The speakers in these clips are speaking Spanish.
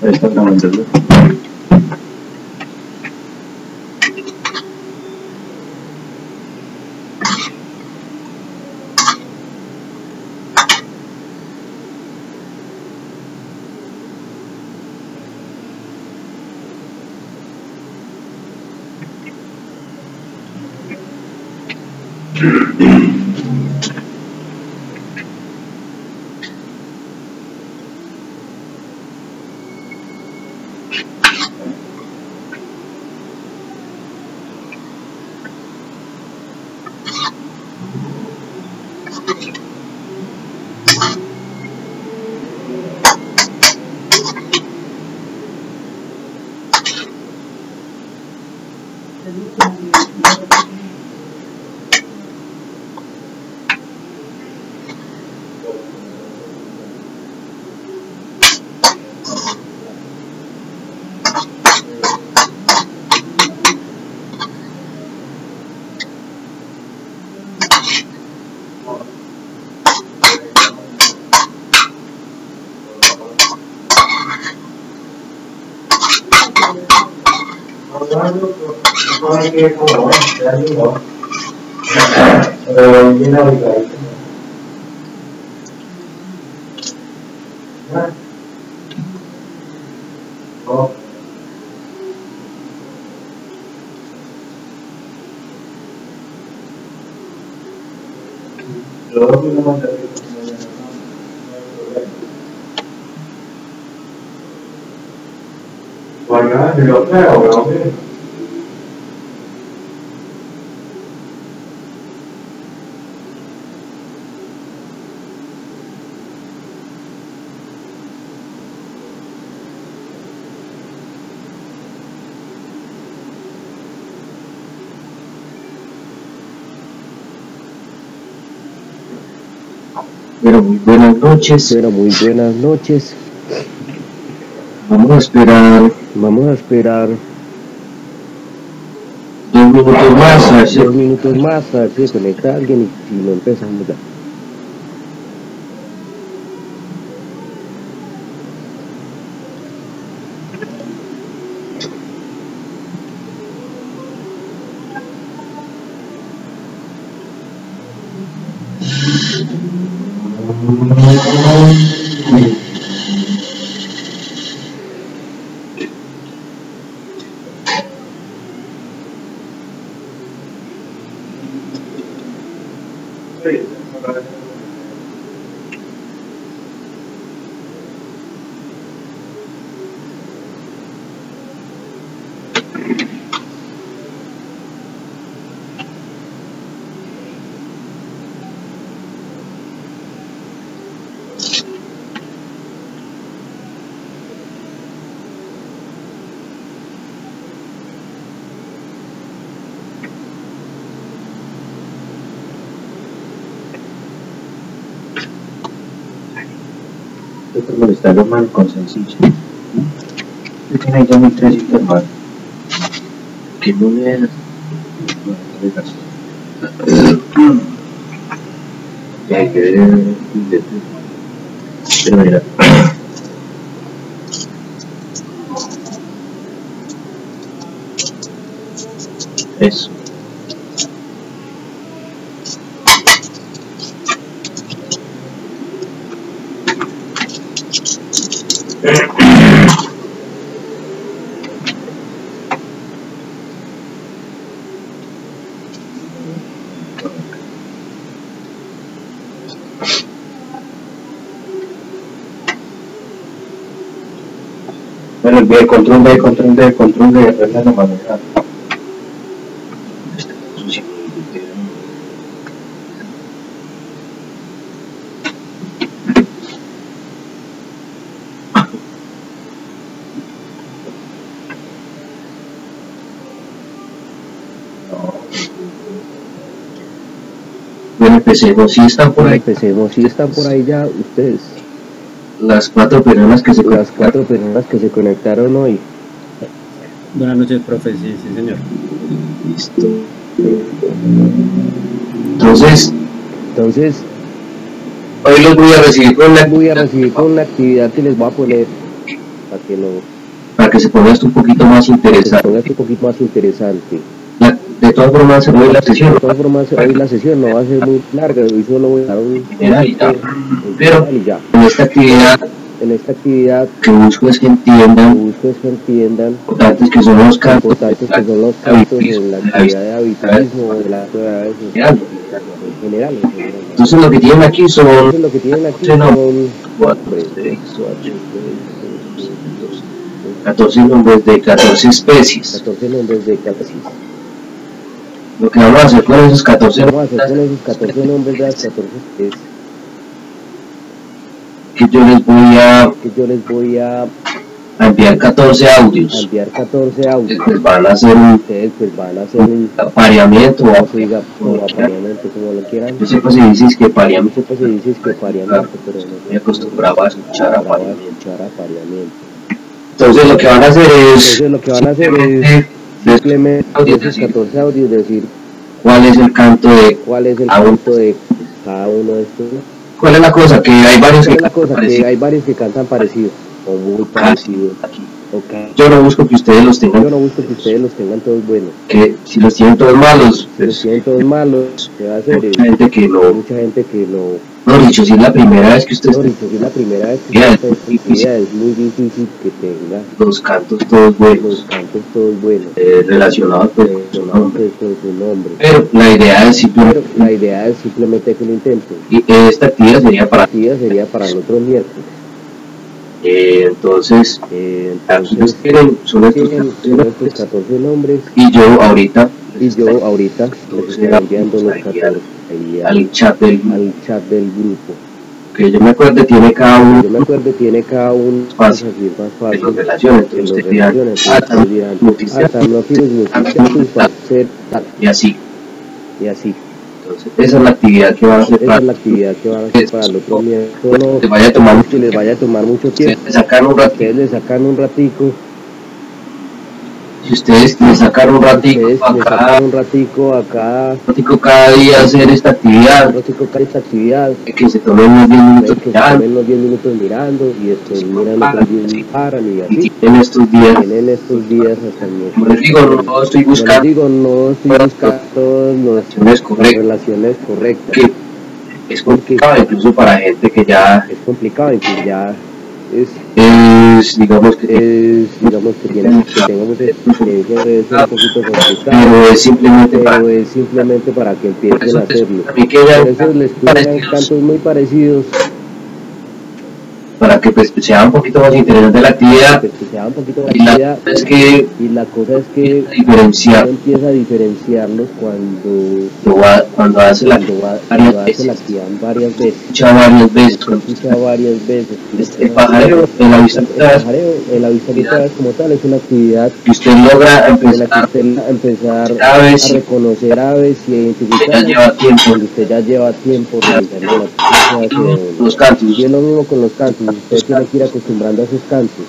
There's. Listo, ahí está grabando. ¿no? Mañana yo lo creo, ¿no? Pero muy buenas noches. Pero muy buenas noches. Vamos a esperar Vamos a esperar dos minutos más a dos minutos más a ver si se conecta alguien y si no empezamos ya. Mal con sencillo. Usted tiene ahí ya mi tresito, hermano. Qué moneda. Ya hay que ver el mira. Eso. Olvidé control D, control D, control D, aprendan a manejar. Está sucio. Bueno, empecemos. Si están por ahí Empecemos. Si están por ahí ya ustedes, las cuatro personas que se las cuatro personas que se conectaron hoy. Buenas noches, profe. Sí, sí, señor. Listo. Entonces, Entonces, hoy los voy a recibir con la voy a recibir con una actividad que les voy a poner para que no para que se ponga esto un poquito más se interesante. ponga esto un poquito más interesante. De todas formas, se mueve la sesión. De todas formas, hoy la sesión no va a ser muy larga, hoy solo voy a dar un General y ya. Pero-. En esta actividad En esta actividad que busco es que entiendan busco es que entiendan importantes que son los importantes que son los campos en la actividad de habitualismo, de la actividad en general. en general. Entonces lo que tienen aquí son Entonces, lo que tienen aquí son 4, 6, 8, 14 nombres de 14 especies. 14 nombres de catesis. Lo que vamos a hacer con esos 14 Vamos a hacer con nombres esos 14 nombres de las 14 especies que yo les voy a, que yo les voy a a enviar 14 a audios. enviar 14 audios. Después van a hacer un Ustedes pues van a hacer un apareamiento o como apareamiento, lo quieran. Yo siempre se dice que apareamiento, Siempre se dice que apareamiento, pero no me acostumbraba a escuchar apareamiento. Entonces lo que van a hacer es Entonces lo que van a hacer es simplemente esos decir 14 audios decir cuál es el canto de cuál es el punto de cada uno de estos. cuál es la cosa que hay varios que que hay varios que cantan parecido o muy parecido. aquí. Okay. Yo no busco que ustedes los Yo tengan, no busco que ustedes los tengan todos buenos. que si los tienen todos malos, Si los pues tienen todos malos, ¿qué va a hacer? mucha gente que no, mucha gente que no... no dicho, si es la primera vez que ustedes No, dicho, si es la primera vez que está es esta muy difícil. actividad, es muy difícil que tenga los cantos todos los buenos cantos todos buenos. eh, relacionados pues, con su nombre. pues, con su nombre. Pero la idea es Pero simplemente, la idea es simplemente que lo intenten. y esta actividad sería para La actividad sería para el otro miércoles. Eh, entonces, Eh, entonces, quieren, son estos tienen 14 estos nombres, 14 nombres y yo ahorita y yo ahorita estoy enviando los ahí 14 ahí al, al chat del al chat del grupo. que yo me acuerdo tiene cada uno Yo me acuerdo tiene cada un Fácil. más fácil. relaciones, en entonces relaciones, ah, entonces dirán, noticias, hasta no quieres noticias tal, y así. y así. Entonces, esa es la actividad que van a hacer Esa para es la actividad que van a hacer para el otro miércoles. que vaya a tomar que les vaya a tomar mucho tiempo. ustedes sacan un ratito, Ustedes le sacan un ratico, si ustedes le sacan un le acá, un ratico acá, un ratico cada día hacer esta actividad, ratico acá esta actividad, que se tomen unos 10 minutos que se ya, tomen los 10 minutos mirando y después miran 10 y paran y así. tienen estos días. Tienen estos días hasta el. Como les digo, no estoy buscando digo, no estoy buscando las relaciones correctas, relaciones correctas. que es complicado incluso para gente que ya Es complicado que ya es, es, digamos que es digamos que tiene experiencia de ser un poquito complicado, pero es simplemente para es simplemente para que empiecen a hacerlo. Por eso les ponen cantos muy parecidos, para que pues, sea un poquito más interesante la actividad que sea un poquito de y la actividad. es que Y la cosa es que uno diferenciar empieza a diferenciarlos cuando, lo va- cuando hace la cuando, va, varias cuando hace la veces. actividad varias veces. escucha varias veces cuando escucha varias veces. este el El avistamiento pajareo, el avistamiento como tal es una actividad que usted logra empezar usted empezar a ver a reconocer aves y a ya identificarlas lleva tiempo cuando usted ya lleva tiempo realizando la actividad. Los cantos. Y es lo mismo con los cantos, usted tiene que ir acostumbrando a esos cantos,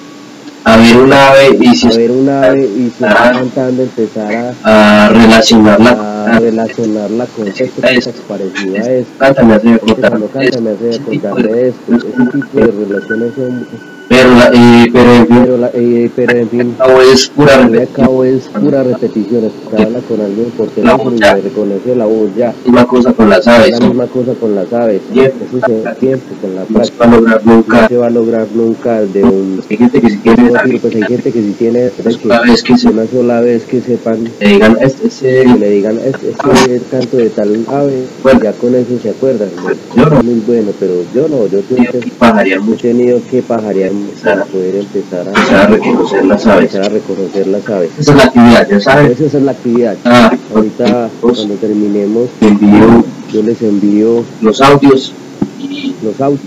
a ver un ave y si a ver un ave y si está cantando empezar a, a relacionarla. A relacionarla con esto parecido a esto. canta me hace acordar de- de esto, ese tipo de relaciones son, pero la, eh, pero en fin pero, la, eh, pero en fin, no es pura repetición es pura repetición, usted habla con alguien por teléfono y le reconoce la voz ya. una cosa con las Es aves la ¿no? misma cosa con las aves, Tiempo. eso es el tiempo, con la no se práctica. va a lograr No nunca se va a lograr nunca de un... hay gente que si no, saber pues hay gente que si tiene una sola vez que se una sola vez que sepan le digan este, este que le digan este es el canto de tal ave, ya con eso se acuerdan. Yo no. Es muy bueno, pero yo no, yo tengo tío, que pajarear he mucho tenido que pajarear para poder empezar empezar a, reconocer las aves. a reconocer las aves. esa es la actividad ya saben. Esa es la actividad. ah, Ahorita pues, cuando terminemos envío yo les envío los audios. y, los audios.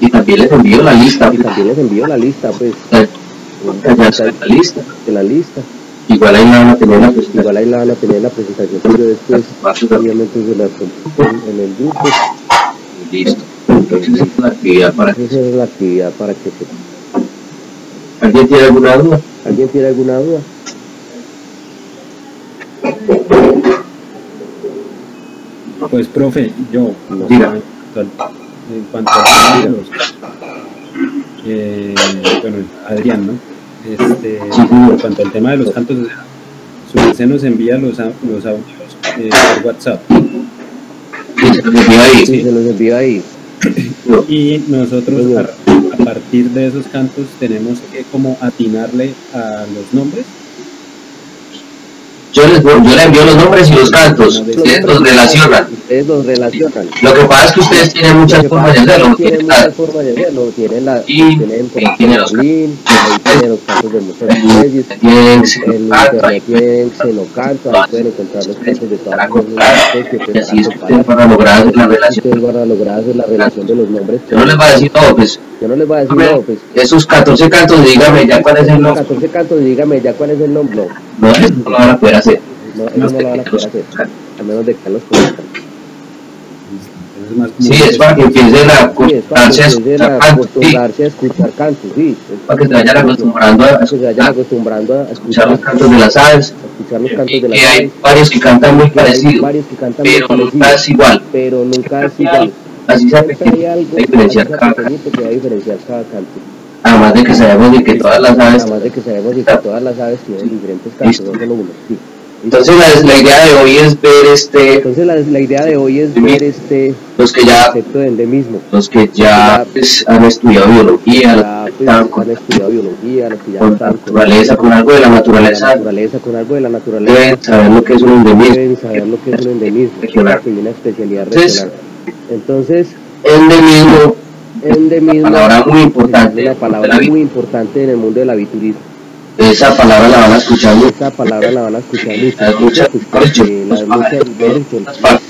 Y también les envío la lista. Y también les envío la lista pues. Ya está la lista. De la lista. igual ahí la van a tener la presentación. Igual ahí la van a tener la presentación, pero después obviamente se comparten en el grupo. listo entonces esa es la actividad para que Esa es la actividad para que se... alguien tiene alguna duda ¿Alguien tiene alguna duda? Pues, profe, yo, No. Diga. en cuanto a los eh, bueno, Adrián, ¿no? Este, en cuanto al tema de los cantos, su merced nos envía los, los audios eh, por WhatsApp Sí, se los envío ahí. Sí, se los envío ahí. Y nosotros a, a partir de esos cantos tenemos que como atinarle a los nombres. Yo les, yo le envío los nombres y los cantos. Ustedes los relacionan. Ustedes los relacionan. Lo que pasa es que ustedes tienen muchas formas de hacerlo. Tienen muchas la- formas de hacerlo. Tienen, la, los violín, ahí tienen los cantos de muchas especies. tienen En xenocanta, internet tienen xenocanta, ahí pueden encontrar los de todas para las comparar. especies. Y así es que para ustedes van a lograr hacer la comparar. relación. Ustedes van a lograr hacer la relación de los nombres. Yo no les voy a decir todo, pues. Yo no les voy a decir, no, pues. Esos 14 cantos, dígame ya cuál es el nombre. 14 cantos, dígame ya cuál es el nombre. No, eso no lo van a poder hacer. No, eso no lo van a poder hacer. A menos de que los conozcan. Sí, es para que empiecen a acostumbrarse a escuchar cantos. Sí, para que se vayan acostumbrando a se escuchar, los cantos de las aves. a escuchar los Y cantos de las que hay aves. varios que cantan muy parecido, varios que cantan muy pero nunca parecidos, es igual. pero nunca es igual. Así Siempre hay que diferenciar cada canto. Además de que sabemos de que todas las aves. Además de que sabemos de que todas las aves tienen diferentes cantos, no solo uno. Sí. Entonces la, la idea de hoy es ver este, Entonces la, la idea de hoy es ver este los que ya, concepto de endemismo. los que ya pues, han estudiado biología, los Ya que pues, han con, estudiado biología, los que ya con están naturaleza, con algo de la con la naturaleza, naturaleza, con algo de la naturaleza. deben saber lo que es un endemismo. deben saber lo que es un endemismo, Regional. que una especialidad regional. Entonces, Endemismo, endemismo Una palabra muy importante una palabra muy importante en el mundo del aviturismo. esa palabra la van a escuchar mucho. Esta palabra la van a escuchar mucho. Los muchas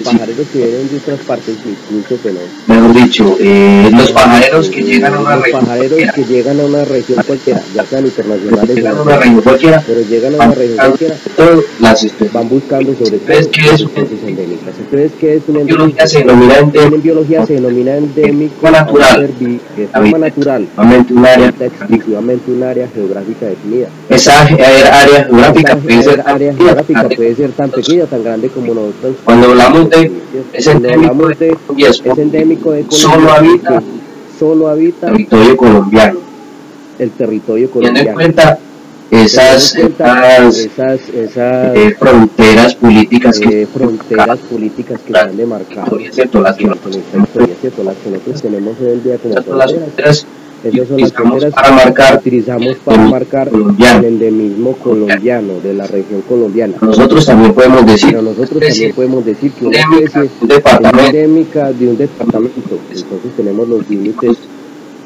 pajareros que vienen de otras partes, incluso que no. Mejor dicho, eh, los pajareros que llegan a una Los región pajareros cualquiera, que llegan a una región cualquiera, ya sean internacionales llegan a o una no, región cualquiera, pero llegan a una región cualquiera, buscando las especies. van buscando sobre todo ¿Crees que es un- especies endémicas. ¿Crees que es un En biología se denomina En endémico, biología se denomina endémico Forma natural. de forma natural, un área. exclusivamente un área geográfica definida. Esa área geográfica puede ser área geográfica puede ser tan pequeña, tan grande como nosotros. Cuando hablamos de es endémico de de Colombia, es endémico de Colombia, Solo habita- solo habita territorio colombiano. el territorio Teniendo en colombiano. cuenta esas, Teniendo en cuenta esas esas, esas eh, fronteras políticas que eh, fronteras políticas que se han demarcado. historia, ¿cierto? Las ¿cierto? Las que nosotros tenemos hoy en día como Esas las fronteras. Esas son las marcar que utilizamos para marcar el endemismo colombiano de la región colombiana. Nosotros también podemos decir Pero nosotros especie también podemos decir que una especie es endémica de un departamento. Entonces tenemos los límites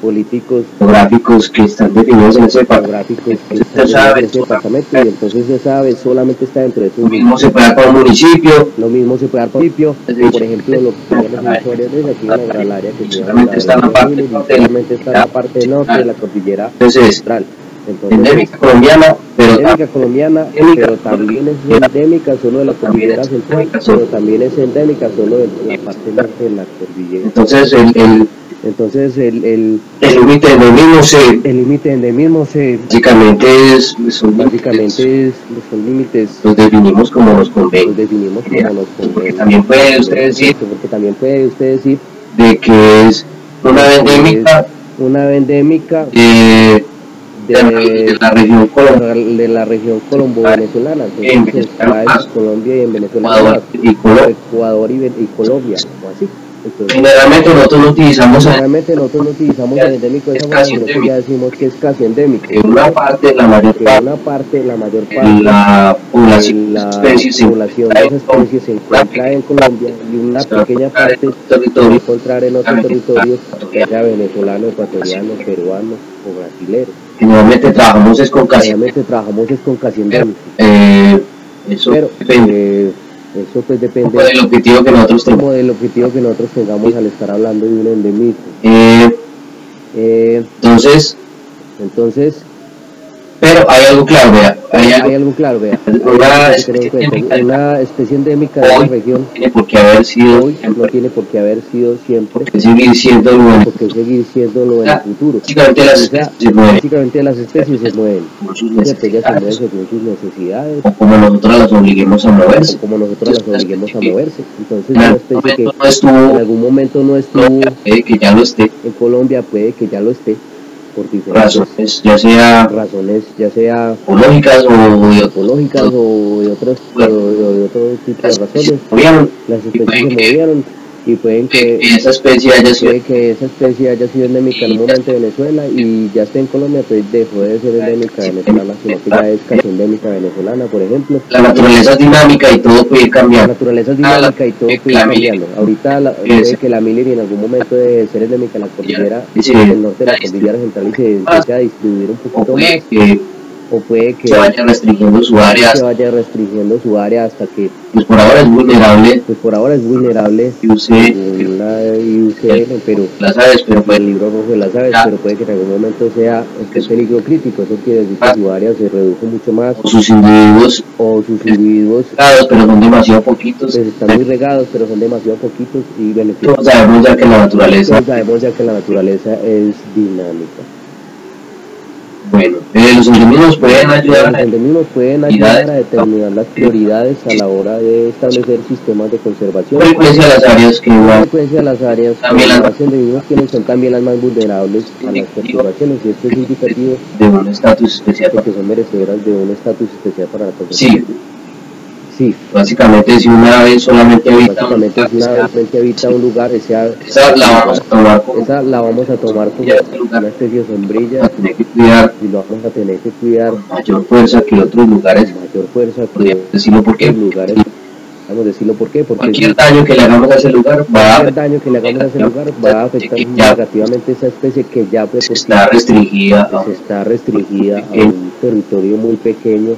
políticos geográficos que están definidos en ese departamento. Entonces, ese departamento y entonces esa ave solamente está dentro de Lo su mismo se puede dar para un municipio, Lo mismo se puede dar por municipio, por ejemplo, lo que tenemos en aquí en Gran Área que se solamente está en la parte norte, solamente está en la parte norte de la cordillera central. Entonces, endémica colombiana, pero endémica colombiana, endémica pero también es endémica solo de la cordillera central, pero también es endémica solo de la parte norte de la cordillera. entonces el el Entonces, el el el límite del mismo se el límite de endemismo se básicamente es son límites, básicamente es, son límites los definimos como nos los conviene, definimos como nos porque conviene. también puede usted decir porque también puede usted decir de que es una endémica una endémica de, de, la- de la región colombiana, de la región colombo-venezolana. En Entonces, Venezuela, en Colombia y en Venezuela, Ecuador y Colombia. Ecuador y, y Colombia, Generalmente nosotros no utilizamos en realmente nosotros no utilizamos el endémico de esa que endémico. ya decimos que es casi endémico. en una parte, la mayor parte una parte, la mayor parte la población la especies población de esas especies se encuentra en Colombia y una pequeña en parte se encontrar en otros territorios, ya sea venezolano, ecuatoriano, peruano o brasilero. Generalmente trabajamos es con casi Obviamente trabajamos es con casi endémicos, eh, eso pero depende eh, eso pues depende poco del objetivo que nosotros como del objetivo que nosotros tengamos al estar hablando de un endemismo. Eh, Eh, entonces, entonces, pero hay algo claro, vea, hay hay algo claro, vea, Una en especie endémica. una especie endémica de la región tiene por qué haber sido hoy no siempre, tiene por qué haber sido siempre, porque seguir siendo lo bueno. porque seguir siéndolo en el futuro. Básicamente las especies se mueven Básicamente las especies se mueven, por sus necesidades según sus necesidades, o como nosotros las obliguemos a moverse. o como nosotros las obliguemos a moverse. Entonces, En una algún especie que momento no en estuvo, algún momento no estuvo no, puede que ya lo esté, en Colombia, puede que ya lo esté, por diferentes razones, ya sea razones, ya sea ecológicas o ecológicas o de otros o de, otro tipo de razones, las especies se movieron y pueden que que esa especie haya sido que esa especie haya sido endémica en un momento de Venezuela y ya esté en Colombia, pues dejó de ser endémica venezolana, sino que ya es casi endémica venezolana, por ejemplo. la naturaleza es dinámica y todo puede ir La naturaleza es Ah, dinámica y todo que puede ir cambiando. Ahorita la, que puede que la Miller en algún momento de ser endémica en la cordillera del norte de la cordillera central y se empiece a distribuir un poquito más, que o puede que se vaya restringiendo su área, se vaya restringiendo su área hasta que, pues por ahora es vulnerable pues por ahora es vulnerable y pero las aves, pero el pues libro rojo de las aves, Ya. pero puede que en algún momento sea este peligro crítico, eso quiere decir Ah. que su área se redujo mucho más sus individuos o sus individuos claros, pero son demasiado poquitos. pues, están muy regados, pero son demasiado poquitos y benefician. Todos sabemos ya que la naturaleza, Todos sabemos ya que la naturaleza es dinámica. Bueno, eh, los endemismos pueden ayudar Los endemismos pueden ayudar a determinar las prioridades a la hora de establecer sistemas de conservación. frecuencia de las áreas que igual frecuencia de las áreas que También las- más endemismos son también las más vulnerables a las perturbaciones y esto es indicativo de un estatus especial. de que son merecedoras de un estatus especial para la conservación. Sí, Sí, básicamente si una ave solamente habita un lugar, vez habita un lugar, esa, esa la vamos a tomar como esa la vamos a tomar como este una especie de sombrilla que cuidar y lo vamos a tener que cuidar con mayor fuerza que otros lugares, mayor fuerza que podríamos decirlo porque otros lugares. Vamos a decirlo por qué, porque cualquier daño que le hagamos a ese lugar va a daño que le hagamos a ese lugar va a afectar negativamente esa especie que ya pues, por sí está restringida pues, está restringida a un territorio muy pequeño.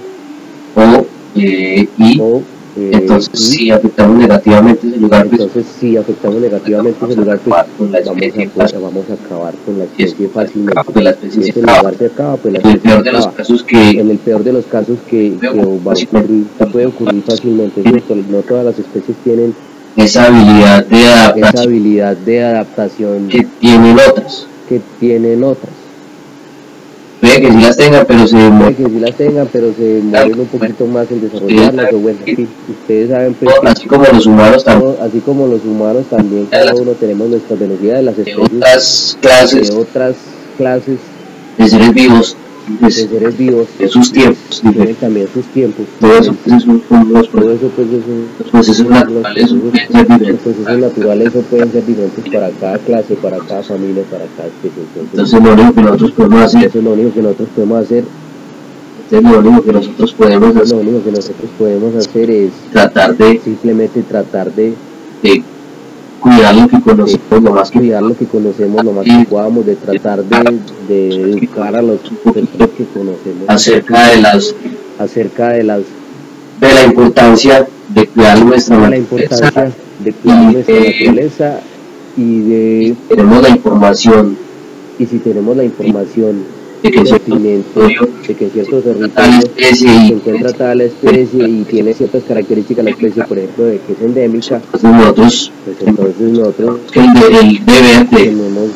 O eh, y o eh, entonces y si afectamos negativamente ese lugar pues entonces si afectamos negativamente ese lugar pues acabar con la vamos a, especie pues, vamos a acabar con la especie fácilmente pues la especie ese acaba. lugar se acaba pues la en el especie peor de los casos que en el peor de los casos que, que va a ocurrir, puede ocurrir fácilmente, cierto, no todas las especies tienen esa habilidad de esa adaptación. habilidad de adaptación que tienen otras. que tienen otras. Puede que sí las tengan pero se demoran que sí las tengan, pero se demoran un poquito más en desarrollarlas, o bueno, sí, ustedes saben pues que así como los humanos también así como los humanos también, cada uno tenemos nuestras velocidades, las de especies otras clases. de otras clases de seres vivos de pues, seres vivos de sus tiempos tienen también sus tiempos. todo eso pues, son son los Todo eso pues es un los procesos naturales los ser diferentes los procesos naturales eso pueden ser diferentes para cada clase, para cada familia, para cada especie. Entonces, entonces lo único que nosotros podemos hacer eso es lo único que nosotros podemos hacer, entonces lo único que nosotros podemos hacer lo único que nosotros podemos hacer es tratar de, simplemente tratar de de cuidar lo que conocemos lo más que cuidar lo que conocemos lo más que podamos, de tratar de, de educar a los personas que conocemos. acerca de las acerca de las de la importancia de cuidar nuestra de la naturaleza importancia de cuidar nuestra naturaleza y de tenemos la información. y si tenemos la información de que de que ciertos especie se y encuentra tal especie y tiene ciertas características la especie, por ejemplo, de que es endémica, entonces nosotros pues entonces nosotros que el, de- el deber de tenemos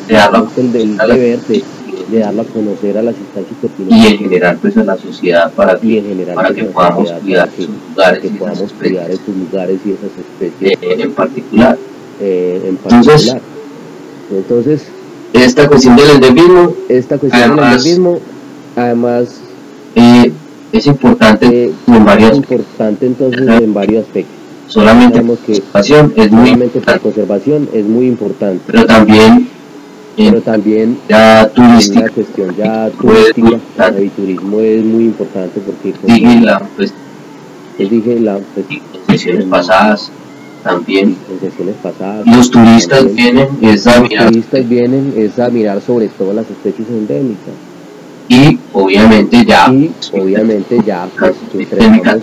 el del deber de, de darlo a conocer a las instancias y pertinentes en general pues a la sociedad para y que en general para pues, que podamos cuidar que, para lugares que y podamos cuidar esos lugares y esas especies. Eh, en particular. Eh, en Entonces- particular. Entonces, esta cuestión del endemismo esta cuestión del Además- endemismo, además, eh, es importante eh, en es varias importante entonces Ajá. en varios aspectos. solamente que pasión es muy Obviamente para conservación es muy importante, pero también pero en también ya turística. una cuestión ya turística, el turismo es muy importante porque dije la pues dije la, pues, en sesiones pasadas también pasadas, los turistas vienen es a los mirar turistas vienen es a mirar sobre todo las especies endémicas. Y obviamente ya y obviamente ya pues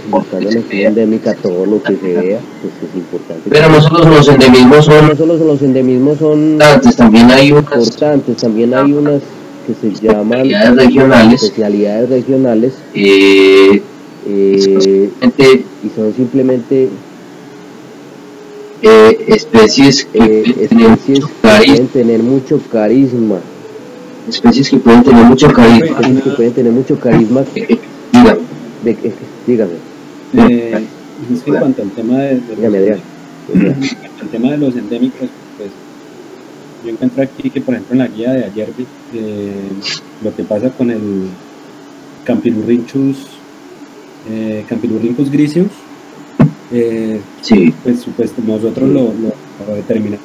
buscando la especie endémica todo lo que se vea pues es importante. Pero no solo los endemismos son no solo los endemismos son importantes también hay unas importantes también hay unas que se llaman actividades regionales. especialidades regionales. Eh, eh, y son simplemente eh, especies que eh, especies pueden tener mucho carisma, especies que pueden tener mucho carisma. Especies que pueden tener mucho carisma, Eh, de, eh, dígame, Eh, es que en cuanto al tema de, de dígame Adrián, el tema de los endémicos, pues yo encuentro aquí que, por ejemplo, en la guía de ayer, eh, lo que pasa con el Campylorhynchus, eh, Campylorhynchus grisius, eh, Sí, pues supuesto, nosotros lo, lo, lo determinamos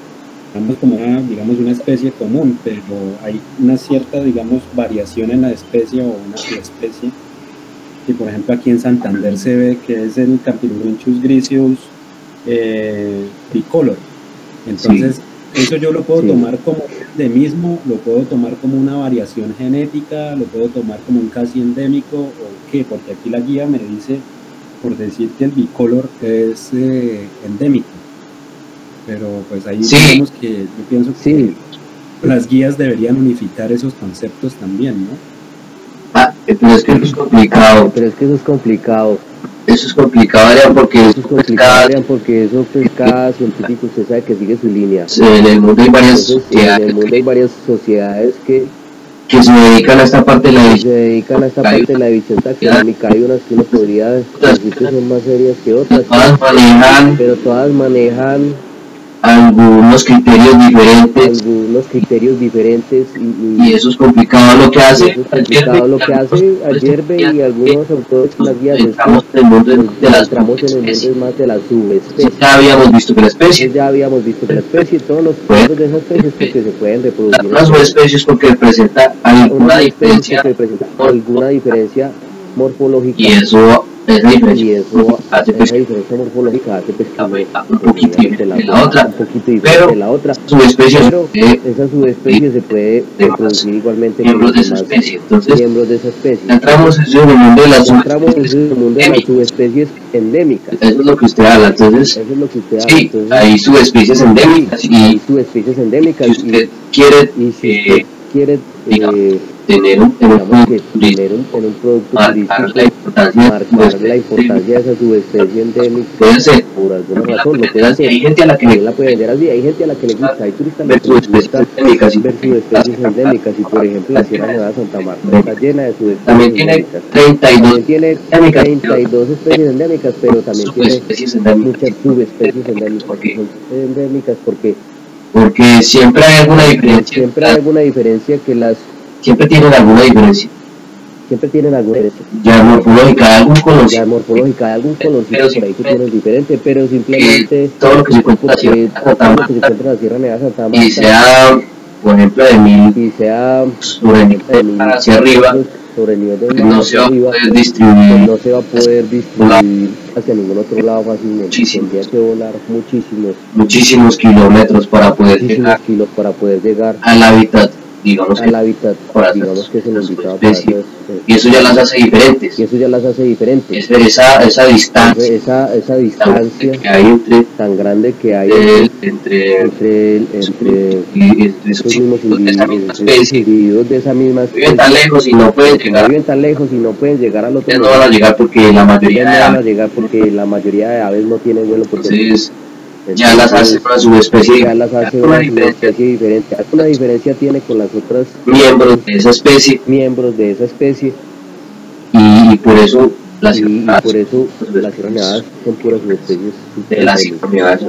como una, digamos, una especie común, pero hay una cierta, digamos, variación en la especie o una subespecie, que por ejemplo aquí en Santander se ve que es el Campylorhynchus grisius eh, bicolor. Entonces, eso yo lo puedo Sí. tomar como de mismo, lo puedo tomar como una variación genética, lo puedo tomar como un casi endémico, o qué, porque aquí la guía me dice, por decir que el bicolor es eh, endémico. Pero pues ahí Sí. digamos que yo pienso que Sí. las guías deberían unificar esos conceptos también, ¿no? ah, pero es que eso es complicado. Pero es que eso es complicado. Eso es complicado, Adrián, porque Eso es complicado, porque eso pues cada científico usted sabe que sigue su línea. en el mundo hay varias Entonces, en el mundo hay varias sociedades que que se dedican a esta parte de la se dedican a esta parte de la división taxonómica. Hay unas que uno podría decir que son más serias que otras, Todas manejan. Pero todas manejan algunos criterios diferentes algunos criterios diferentes y, y- y eso es complicado lo que hace. eso es complicado lo que hace ayer y algunos autores en las guías es que Entramos en el mundo de las entramos en el mundo especies. más de las subespecies. Ya habíamos visto que la especie, ya habíamos visto que la especie, todos los miembros de esa especie es porque se pueden reproducir. una subespecie es porque presenta alguna diferencia presenta alguna diferencia morfológica y eso, esa y diferencia eso hace pues esa diferencia morfológica hace que un poquito diferente de la otra. un poquito diferente de la otra subespecies pero esa subespecie se puede reproducir igualmente miembros de esa especie. Entonces, miembros de esa especie entramos en el mundo de las entramos en subespecies. el mundo de las subespecies endémicas Eso es lo que usted habla. Entonces, eso es lo que usted habla sí, hay subespecies endémicas y hay subespecies endémicas si usted quiere y, si eh, quiere eh, tener un, producto turístico, tener un, en un producto marcar turístico la importancia de marcar la importancia de esa subespecie endémica puede ser. por alguna razón lo puede hacer. hay gente a la que la puede vender así hay gente a la que le gusta. Hay turistas que les subespecies gusta endémicas y ver subespecies endémicas. Y por ejemplo la Sierra Nevada de Santa Marta está llena de subespecies endémicas. 32 también tiene endémicas, 32 especies endémicas pero también tiene muchas subespecies endémicas endémicas porque porque siempre hay alguna diferencia. siempre hay alguna diferencia que las siempre tienen alguna diferencia. Siempre tienen alguna diferencia. Ya morfológica hay algún ya colorcito. morfológica hay algún colorcito Pero por ahí que siempre- tienen diferente pero simplemente todo lo que se encuentra en la Sierra Nevada de Santa y Marta sea por ejemplo de mil y sea sobre el de mil hacia arriba sobre el nivel del pues mar no se va a poder pues distribuir no se va a poder distribuir hacia ningún otro lado fácilmente. Muchísimo. tendría que volar muchísimos muchísimos kilómetros para poder muchísimos llegar para poder llegar al hábitat digamos que al hábitat para digamos que es el indicado para esas, eh, y eso ya las hace diferentes. Y eso ya las hace diferentes. Es esa, esa distancia. Esa, esa distancia que hay entre, tan grande que hay eh, entre, entre, el- entre y- entre esos mismos individuos de esa misma individuos, de esa misma viven especie. tan lejos y no pueden que llegar. viven tan lejos y no pueden llegar al otro ya no van a llegar porque la mayoría de no van a aves llegar porque la mayoría de aves no tienen vuelo porque entonces ya las hace una subespecie ya las hace una una diferencia. especie diferente. Alguna diferencia tiene con las otras miembros de esa especie. miembros de esa especie y, y por eso las y, por eso las son puras subespecies. De las Sierra Nevadas.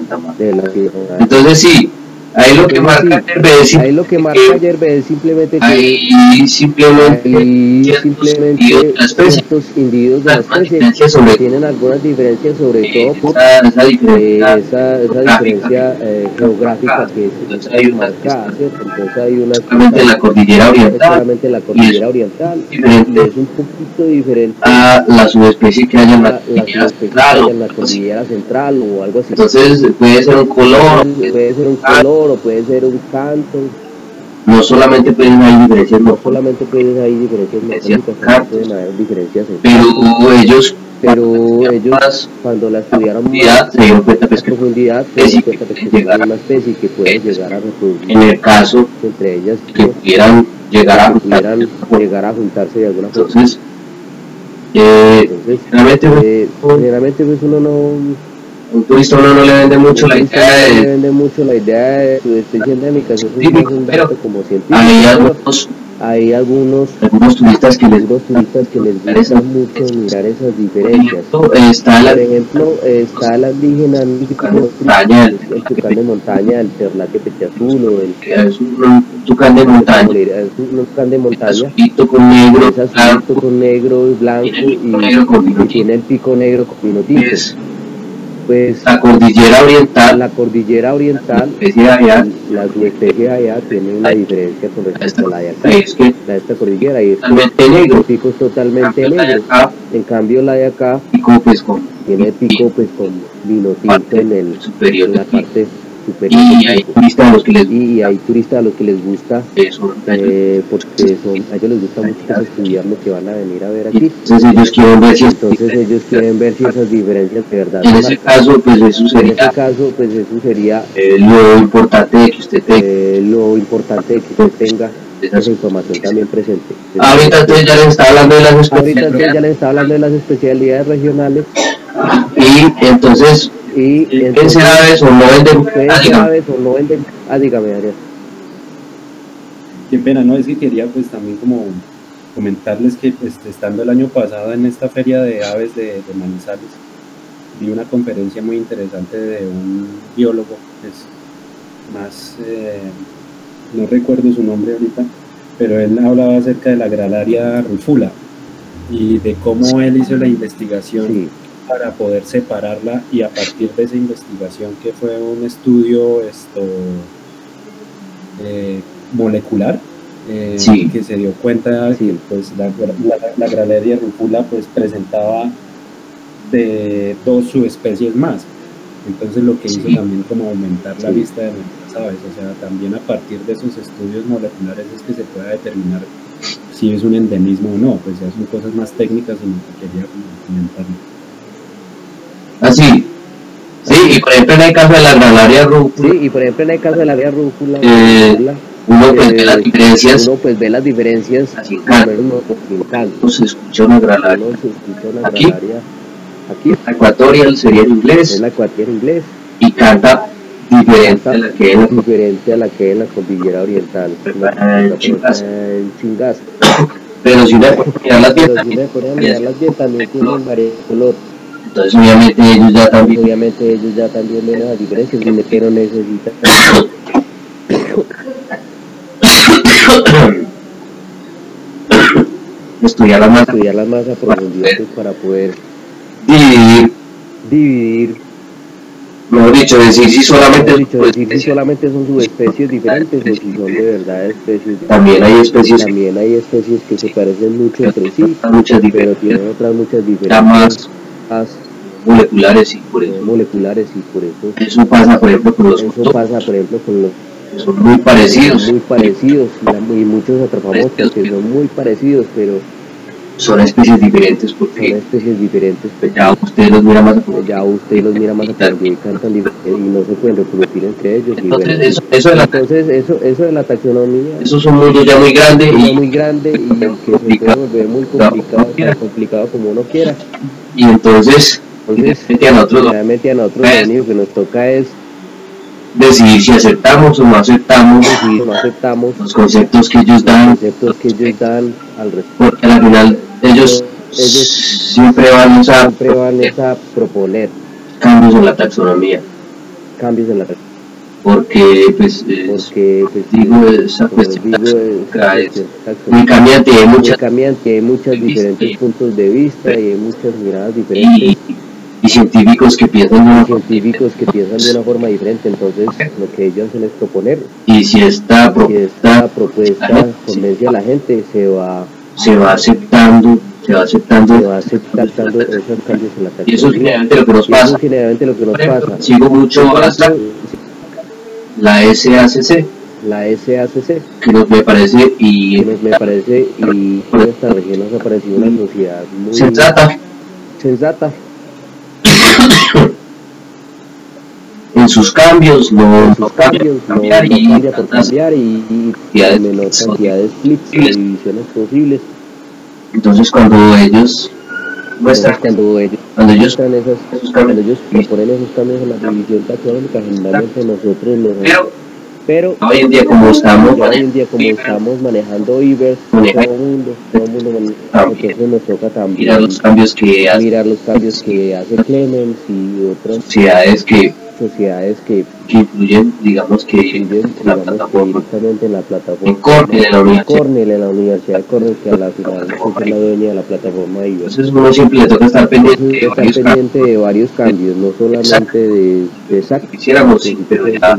entonces sí ahí lo que marca BDC ahí lo que marca es simplemente que ahí simplemente Ahí simplemente ciertos individuos de la algunas especie diferencias sobre tienen algunas diferencias sobre todo por esa, esa eh, diferencia geográfica. eh, que es Entonces hay ¿cierto? Entonces hay unas solamente la cordillera oriental solamente la cordillera oriental es un poquito diferente a la subespecie que hay en la cordillera central en la algo así. cordillera central o algo así entonces puede ser un color puede ser un color o puede ser un canto no solamente pueden haber diferencias no solamente pueden hay diferencias cantos. también pueden haber diferencias en pero ellos pero ellos cuando la estudiaron más profundidad se dieron cuenta a pues, que profundidad se dieron cuenta que que puede es llegar a- una especie que puede llegar a reproducir en el caso entre ellas que ¿no? pudieran llegar a que pudieran juntar llegar a juntarse de alguna forma entonces eh, entonces pues, eh, generalmente pues uno no un turista uno no le vende mucho la no idea le de vende mucho la idea de su especie endémica eso es Sí, más un pero dato como científico. hay algunos hay algunos, algunos turistas que les turistas que les gusta mucho mirar esas diferencias. está la Por ejemplo, está la indígena, de el, tucán de montaña, el terlaque pechazulo, el es un tucán de montaña, es un tucán de montaña, azulito con negro, es azulito con negro y blanco y, tiene el pico negro con vino tinto. Es Pues la cordillera oriental, la cordillera oriental, la subespecie allá. tiene una diferencia con respecto a la de acá, es que la de esta cordillera y es totalmente negro, pico es totalmente Cambio la de negro. acá, En cambio la de acá pico pues con tiene pico. pues con vino tinto en, el, superior en la parte superior y hay turistas a los que les Y, y hay turistas a los que les gusta eso, eh, porque son, a ellos les gusta mucho pues, estudiar lo que van a venir a ver aquí. entonces ellos quieren ver si Entonces ellos quieren ver si esas diferencias de verdad en son ese caso pues eso En sería ese caso, pues eso sería eh, lo importante de que usted tenga. eh, lo importante de que usted tenga esa información también presente. Ahorita entonces ya les está hablando de las Ahorita entonces ya especialidades. les está hablando de las especialidades regionales. Y entonces y ¿quién será eso? No venden ustedes ah, digamos, saben o no venden. Ah, dígame, Ariel. Qué pena, no es que quería pues también como comentarles que pues, estando el año pasado en esta feria de aves de, de Manizales, vi una conferencia muy interesante de un biólogo, pues más, eh, no recuerdo su nombre ahorita, pero él hablaba acerca de la gralaria rufula y de cómo él hizo la investigación Sí, para poder separarla y a partir de esa investigación que fue un estudio esto eh, molecular eh, Sí. que se dio cuenta Sí. que pues la, la, la rufula pues presentaba de dos subespecies más entonces lo que hizo Sí. también como aumentar la vista de nuestras aves o sea también a partir de esos estudios moleculares es que se pueda determinar si es un endemismo o no pues ya son cosas más técnicas y que quería comentarlo así sí. Y por ejemplo en el caso de la granaria sí, rúcula y por ejemplo en el caso de la rúcula, Eh, rúcula, uno pues ve las eh, diferencias. uno pues ve las diferencias Así, no se escucha una granaria Uno se escucha una Aquí. granaria aquí. Ecuatorial sería en inglés. La cualquier inglés. Y canta diferente a la que es la diferente a la que es en la cordillera oriental Chingaza. pero si uno mirar las bien también tienen variedad de color entonces obviamente ellos ya también obviamente ellos ya también ven las diferencias pero necesitan estudiar más estudiarlas más a profundidad pues, para poder dividir. dividir. Mejor dicho decir si solamente dicho, decir si solamente son subespecies diferentes o si son de verdad especies también hay especies también hay especies que se parecen mucho entre sí muchas pero tienen otras muchas diferencias más moleculares y por eh, eso moleculares y por eso eso pasa por ejemplo con los eso pasa por ejemplo con los que son muy parecidos. Muy parecidos y, y muchos atrapamoscas que son muy parecidos pero son especies diferentes son porque especies diferentes pues, ya ustedes los miran más a pues ya usted los mira más a y cantan diferente y no se pueden reproducir entre ellos y entonces bueno, eso, eso de la entonces eso eso de la taxonomía eso es un mundo ya muy grande y, muy grande y que se puede volver muy complicado tan complicado como uno quiera. Y entonces entonces nosotros nos- realmente a nosotros lo que nos toca es decidir si aceptamos o no aceptamos si no aceptamos los conceptos que ellos los dan conceptos que ellos dan al respecto. Porque al final ellos Ellos siempre van a siempre van es a proponer cambios en la taxonomía. cambios en la porque pues porque pues, digo esa cuestión digo, esa es cuestión muy taxonómica cambiante hay muy muchas cambiante, hay muchos Sí, diferentes puntos de vista y hay muchas miradas diferentes. y científicos que piensan de una científicos que piensan de una forma diferente entonces lo que ellos hacen es proponer y si esta si esta propuesta propuesta convence a la gente se va se va aceptando se va se aceptando va aceptando esos cambios en la y eso es generalmente lo que nos Y eso pasa. es generalmente lo que nos pasa. sigo mucho eso, la SACC la SACC que nos me parece y que nos- me parece y en esta región nos ha parecido una sociedad muy se trata sensata en sus cambios sus cambia cambios, cambiar y cambia por cambiar y, y cantidades la menor son cantidad de splits, posibles. divisiones posibles. entonces cuando ellos muestran cuando ellos cuando ellos cuando cambios ellos proponen esos cambios en la división taxonómica, generalmente nosotros los, pero Hoy en día, como estamos ya hoy en día como manejando, estamos manejando Iber, Maneja- todo el mundo, todo el mundo, También. entonces nos toca también mirar los cambios que hacen mirar los cambios que hace Clemens y otras sociedades que, sociedades que que influyen, digamos que influyen, en la digamos, que plataforma. directamente en la plataforma. En Cornell, en la universidad. Cornell, en la Universidad de Cornell, que a la final es la dueña de la plataforma Iber. Entonces uno siempre le toca estar pendiente de estar varios cambios pendiente de varios cambios, no solamente de, de quisiéramos, sí, pero ya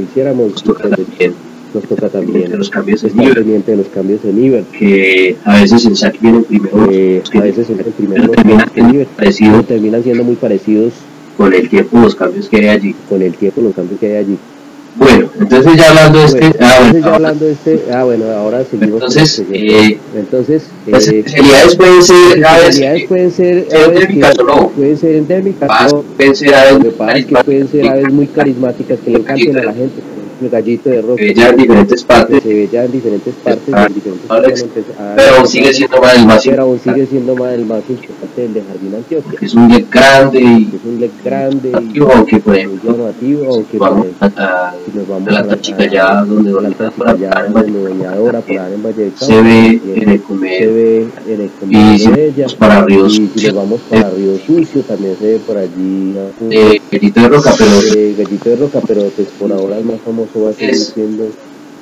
nos toca también nos toca también de los cambios en estar nivel, pendiente de los cambios en que a veces en SAC vienen primero Eh, a veces en el primero cambios siendo parecidos terminan siendo muy parecidos con el tiempo los cambios que hay allí. con el tiempo, los cambios que hay allí. Bueno, entonces ya hablando de este, Bueno, ah, entonces bueno, ya hablando de este, ah bueno, ahora seguimos con Entonces, este, eh, entonces, las eh, especialidades pueden ser las aves que pueden ser aves endémicas o no. pueden ser endémicas pueden ser aves pueden ser aves muy carismáticas que le encanten a la gente, gallito de que ya en diferentes partes, se ve ya en diferentes partes, Ah, en diferentes Alex, ah, pero sigue siendo más el más pero aún sigue siendo más el más importante del de Jardín Antioquia, es un lek grande y que es un lek grande y activo, aunque por ejemplo llamativo, aunque vamos pues, a, a- si nos vamos a la Tachica ya donde Doña Dora, por en Valle se ve y en el se comer ve en el y si vamos para Ríos Y vamos para Río Sucio, también se ve por allí de Pelito de Roca, pero eh, gallito de roca, pero pues por ahora el más famoso va a seguir Es- siendo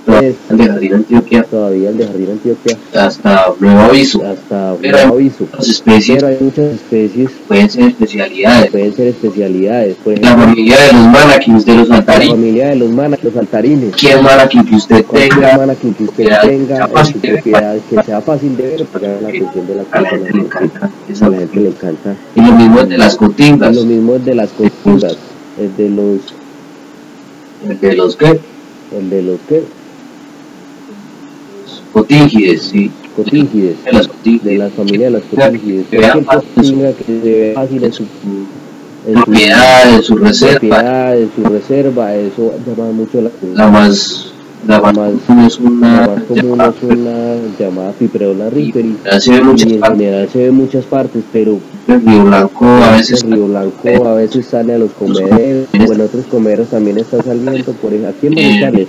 el de Jardín Antioquia todavía el de Jardín Antioquia hasta Nuevo Aviso. hasta Pero hay Nuevo Aviso. Otras especies Pero hay muchas especies pueden ser especialidades. pueden ser especialidades, por La familia de los manakins, de los la saltarines. familia de los manas, los saltarines. Cualquier manakin que usted tenga, mana que usted tenga que sea fácil de ver, para la atención de la a la gente le encanta. A la gente le encanta. Y lo mismo el de las Y cotingas, lo mismo el de las costuras, el de los, el de los que, el de los que, cotingides, sí, cotingides, de las de cotingides. la familia de las cotingides. Que su- cotinga que se vea fácil en su, en su propiedad, en su reserva, propiedad, en su reserva, eso llama mucho la atención. la más, la más Más- común es La una, más común es una llamada Pipreola riperi. se ve Y en general se ve en muchas partes, pero Río Blanco a veces el Río Blanco a veces sale a los comederos, o en otros comederos también está saliendo, por ejemplo, aquí en Manizales,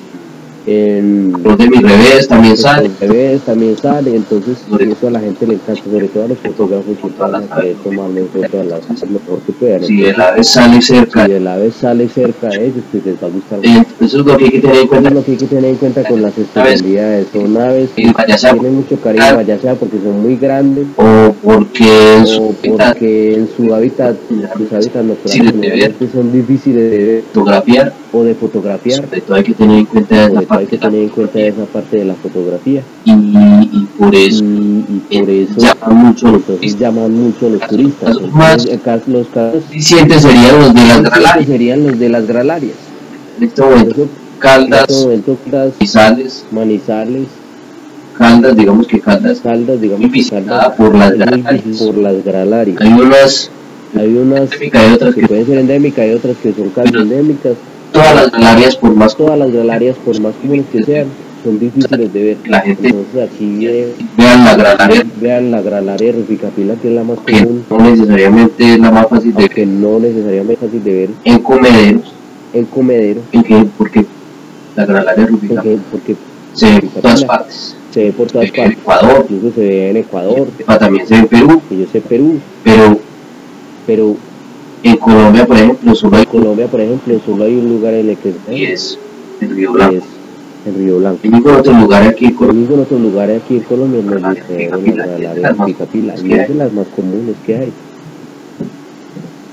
en los de mi revés también sale. bebés también sale, entonces eso a la gente le encanta, sobre todo a los fotógrafos que a querer tomarle fotos a las mejor que puedan. Si el ave sale cerca, si el ave sale cerca de ellos, pues les va a gustar mucho. eh, eso es lo que hay que tener en Eso cuenta. es lo que hay que tener en cuenta con las especialidades. Son aves que tienen mucho cariño, ya sea porque son muy grandes o porque en su hábitat porque en su hábitat, sus hábitats naturales son difíciles de ver fotografiar, o de fotografiar. sobre todo hay que tener en cuenta esa hay parte que tener en cuenta esa parte de la fotografía y, y por eso y por eh, eso llaman mucho los entonces turistas. llaman mucho a los turistas. Más- Entonces, los casos Suficientes serían los de las gralarias. serían los de las gralarias. En este momento, en Caldas, este momento, las Pisales, manizales, Caldas, digamos que Caldas, caldas, digamos Muy que visitada caldas, por las gralarias. visitada por las gralarias. hay unas, Hay unas que pueden ser endémicas y otras que son casi endémicas. Todas las gralarias por más Todas las gralarias, por más comunes que sean, son difíciles de ver. la gente Entonces aquí eh, vean la gralaria vean la gralaria ruficapila, que es la más común, no necesariamente es la más fácil de aunque no necesariamente es fácil de ver. En comederos, en comedero, en que, porque la gralaria rúbica porque, se ve por todas partes, se ve por todas ve en partes. Ecuador, Incluso se ve en Ecuador, también se ve en Perú, que yo sé Perú, pero pero en Colombia, por ejemplo, solo hay en Colombia, por ejemplo, solo hay un lugar en el que y es el Río Blanco. es en Río Blanco. En ningún otro lugar aquí en En Colombia ningún otro lugar aquí en Colombia no La existe es ruficapila, comunes y es de las más comunes que hay.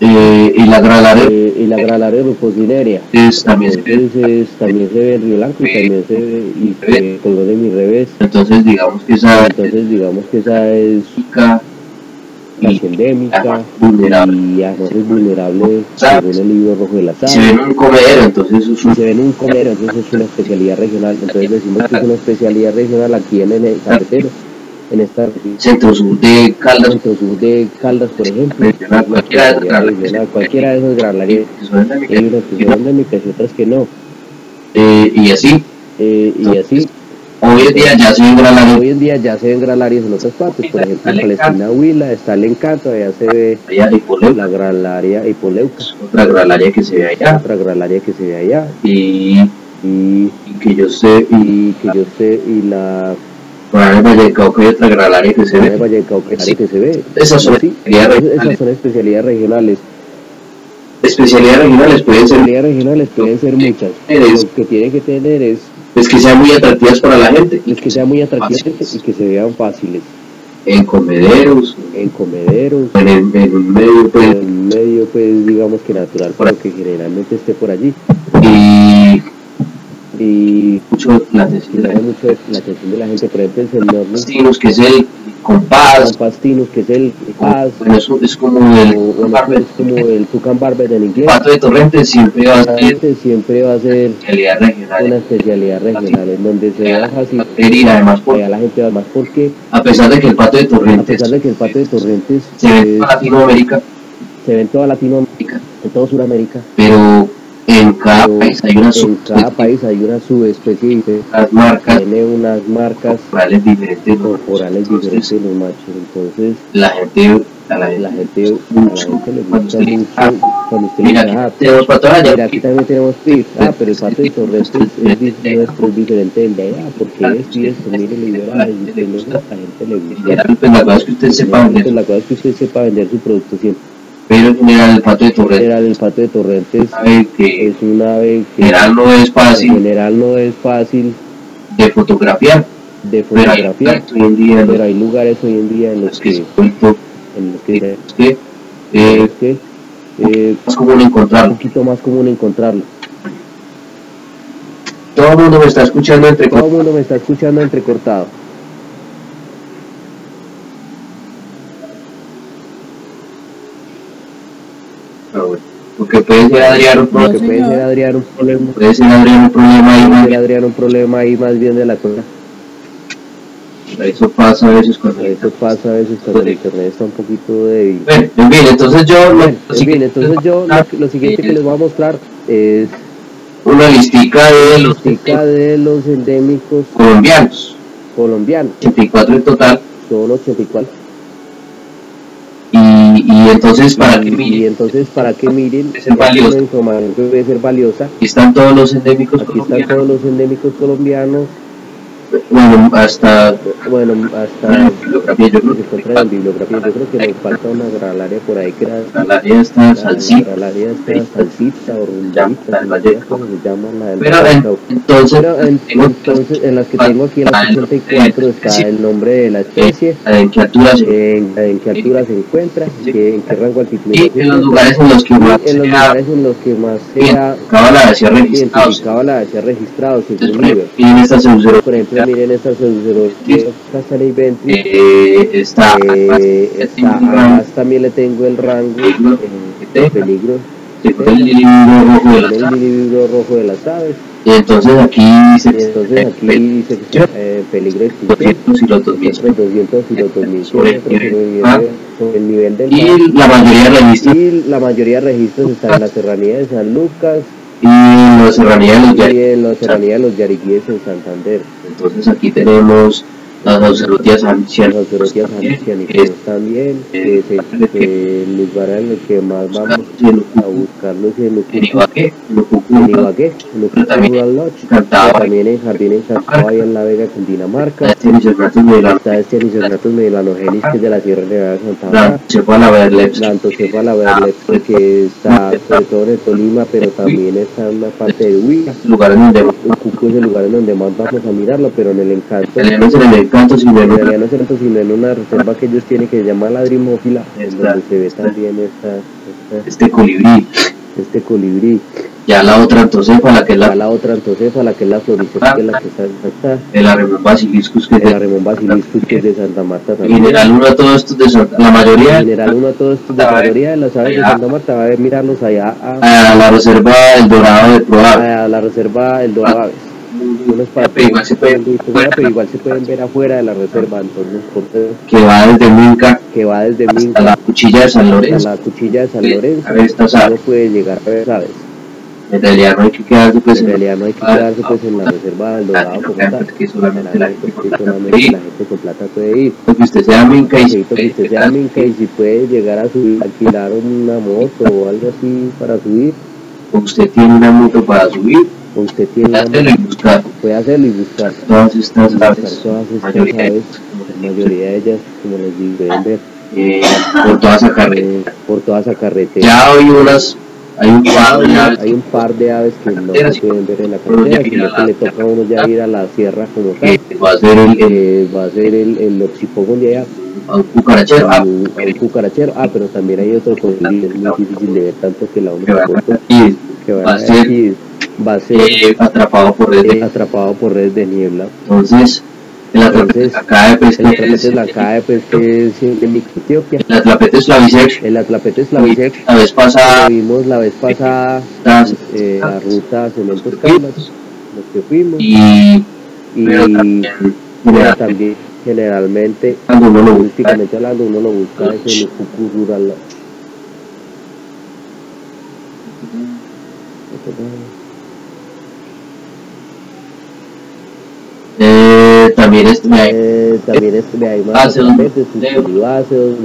eh, y la gralaria Eh, y la gralaria rufocinerea. es, también se ve. Entonces también se ve en Río Blanco y también se ve y se colgó de mi revés. Entonces, digamos que esa Entonces digamos que esa es rica la y endémica y además es vulnerable según el libro rojo de la se sal. en un comedero, entonces es un se ve en un comero, entonces es una especialidad regional. Entonces decimos que es una especialidad regional aquí en el carretero, en esta centro sur de Caldas, centro sur de Caldas, por ejemplo. Cualquiera de que son endémicas. Hay unas que son endémicas y otras que no. Eh, y así, Eh, y así, hoy en día ya se ven gralarias hoy en día ya se ven gralarias en otras partes. Por ejemplo, en Palestina Huila está el encanto, allá se ve y la gralaria hipoleuca, otra gralaria que se ve allá otra gralaria que se ve allá. y, Y y que yo sé, y y que yo sé, y la el Valle del Cauca hay otra gran área que se de ve. Valle del Cauca Sí. que se ve. Esas son Sí, especialidades esas regionales. son especialidades regionales. Especialidades regionales pueden ser Especialidades regionales pueden ser muchas. Eres- Lo que tiene que tener es, es que sean muy atractivas para la gente. es que sean muy atractivas Fáciles. y que se vean fáciles. En comederos, En comederos, en, el- en un medio, pues, en medio, pues digamos que natural, pero que generalmente esté por allí. y Y mucho la que necesidad llame mucho la atención de la gente. Por ejemplo, el señor Pastinos, que es el compás, Pastinos, que es el Paz, bueno, eso es como o, el Barber. es como el Tucán Barber en inglés. pato de Torrentes siempre va a ser siempre va a ser especialidad una especialidad regional en donde se fácil. Y además, la gente va más porque, a pesar de que el pato de a Torrentes pesar de que el patio de Torrentes se ve en toda Latinoamérica, se ve en toda Latinoamérica, en toda Sudamérica, pero en cada país hay una en sub cada país hay una subespecie diferente, las marcas tiene unas marcas corporales diferentes. corporales Entonces, diferentes los machos. Entonces, La gente, a la gente, la gente, a la gente le gusta usted- mucho ah, cuando usted Mira, dice, ah, tenemos pato. Mira, aquí también tenemos PIB. Ah, pero el pato de es, nuestro, es diferente del de allá, porque es y esto, mire, liberal, y que luego a la gente le gusta. general, pues la cosa es que usted sepa Pues vender, la cosa es que usted sepa vender su producto siempre. Pero en general el pato de Torrentes General, el pato de Torrentes sabe que es un ave que general no es fácil general no es fácil de fotografiar, de pero hay fotografiar, hoy en día en pero los hay lugares hoy en día en los que se en los que, que eh, es que, eh, es común un encontrarlo. poquito más común encontrarlo. Todo el mundo me está escuchando entre Todo el mundo me está escuchando entrecortado. Ah, Porque puede ser Adrián un Lo que problema, puede ser Adrián un problema, puede ser Adrián un problema ahí, puede más ser bien. Adrián un problema ahí más bien de la cosa. Eso pasa a veces cuando Eso pasa a veces cuando el internet está un poquito débil. Bueno, en fin, entonces yo lo, en fin, entonces yo lo, que- lo siguiente que les voy a mostrar es una listica de los listica de los endémicos colombianos, colombianos. 84 en total, Son 84. Y, y entonces para que y, y miren, entonces para que miren, Debe ser valiosa. debe ser aquí están todos los endémicos Aquí están todos los endémicos colombianos. Bueno, hasta Bueno, hasta bibliografía, yo creo que bibliografía. Yo creo que nos falta una gralaria por ahí que era la está la salsita, gralaria esta salsita o llama rumbita, la del no Valle. sé cómo se llama la del pero entonces Pero en- entonces en las que tengo aquí en la 64 está el nombre de la especie, en qué altura se en, en qué altura se encuentra, en qué, en qué rango altitudinal y en los lugares en los que más en los lugares en los que más se ha identificado la decía registrados. identificado la se ha registrado según esta se usó Por ejemplo, miren esta Casale y Ventris. eh, está Eh, está, además también le tengo el rango Peligro. eh, de peligro, el libro rojo de la en el libro rojo de las aves. y entonces aquí dice entonces aquí dice está eh, peligro de extinción. 200 y los 2000 Entre 200 y los 2000 Sobre el nivel. del y la mayoría de registros Y la mayoría de registros están en la serranía de San Lucas. Y en la serranía de los Yari. en la serranía de los Yariquíes en Santander. Entonces aquí tenemos las auserotías Las ancianas autoridades que también, que es el, que el lugar en el que más vamos a buscarlos en en Ucucu, Ibagué en en Ibagué, en Ucucu también Rural Lodge, también en Encantado y en La Vega, Cundinamarca. este la Está este Anicernatus Melanogenis, que es de la Sierra Nevada de Santa la Marta. se fue a la Verleps La Antocefa, la Verlet, que está sobre todo en Tolima, pero también está en una parte de Huila. lugares donde Ucucu es el lugar en donde más vamos a mirarlo, pero en el encanto en el encanto sin en sino en una reserva que ellos tienen que se llama la Esta- donde se ve también esta, esta- este colibrí este colibrí. Ya la otra antocéfala que es La, la la otra antocéfala, que es la floricéfala, que es la que está está el arremón basiliscus que es el de arremón basiliscus, que es de Santa Marta también. general uno de todos estos de Santa- la mayoría general, uno de todos estos de la mayoría de las aves de Santa Marta va a mirarlos allá a, a la reserva del Dorado de Proar a la reserva El Dorado Aves. Pero igual se puede pero igual se pueden ver afuera de la reserva, entonces, que va desde Minca que va desde hasta Minca la cuchilla de San hasta Lorenzo la cuchilla de San Lorenzo. a ver estas aves puede llegar a ver aves. En realidad no hay que quedarse pues En realidad no hay que quedarse pues en la reserva del Dorado como tal. que solamente la gente con plata puede ir. la gente con plata puede ir. que usted sea Minca y Necesito que usted sea minca y si puede llegar a subir, alquilar una moto o algo así para subir, usted tiene una moto para subir o usted tiene una hacerlo y buscar puede hacerlo y buscar todas estas aves, todas estas aves, la mayoría de ellas, como les digo, ver eh, por toda esa carrera. eh, por toda esa carretera. Ya hay unas, hay un par de aves Hay un par de aves que no se pueden ver en la carretera, sino que le toca a uno ya ir a la sierra como tal. va a ser el, el, va a ser el, el oxipogón de allá, a un cucarachero. Ah, a un, a un cucarachero. Ah, pero también hay otro colibrí, es muy difícil de ver tanto que la uno que va a ser, va a ser eh, atrapado por eh, de atrapado por redes de niebla. Entonces, el atlapete Entonces, acá de pesca El atlapete es es la CAE, pues que es en Etiopía. el atlapete es Flavisex. El atlapete es la bisex. La vez Lo pasada, vimos la vez pasada, las- eh, la ruta Cementos Caldas, los que fuimos. y Y pero también pero generalmente, también generalmente, cuando uno lo busca, hablando, uno lo busca es el rural. También es Eh, también es, hay más Ácidos, atrapetes, de-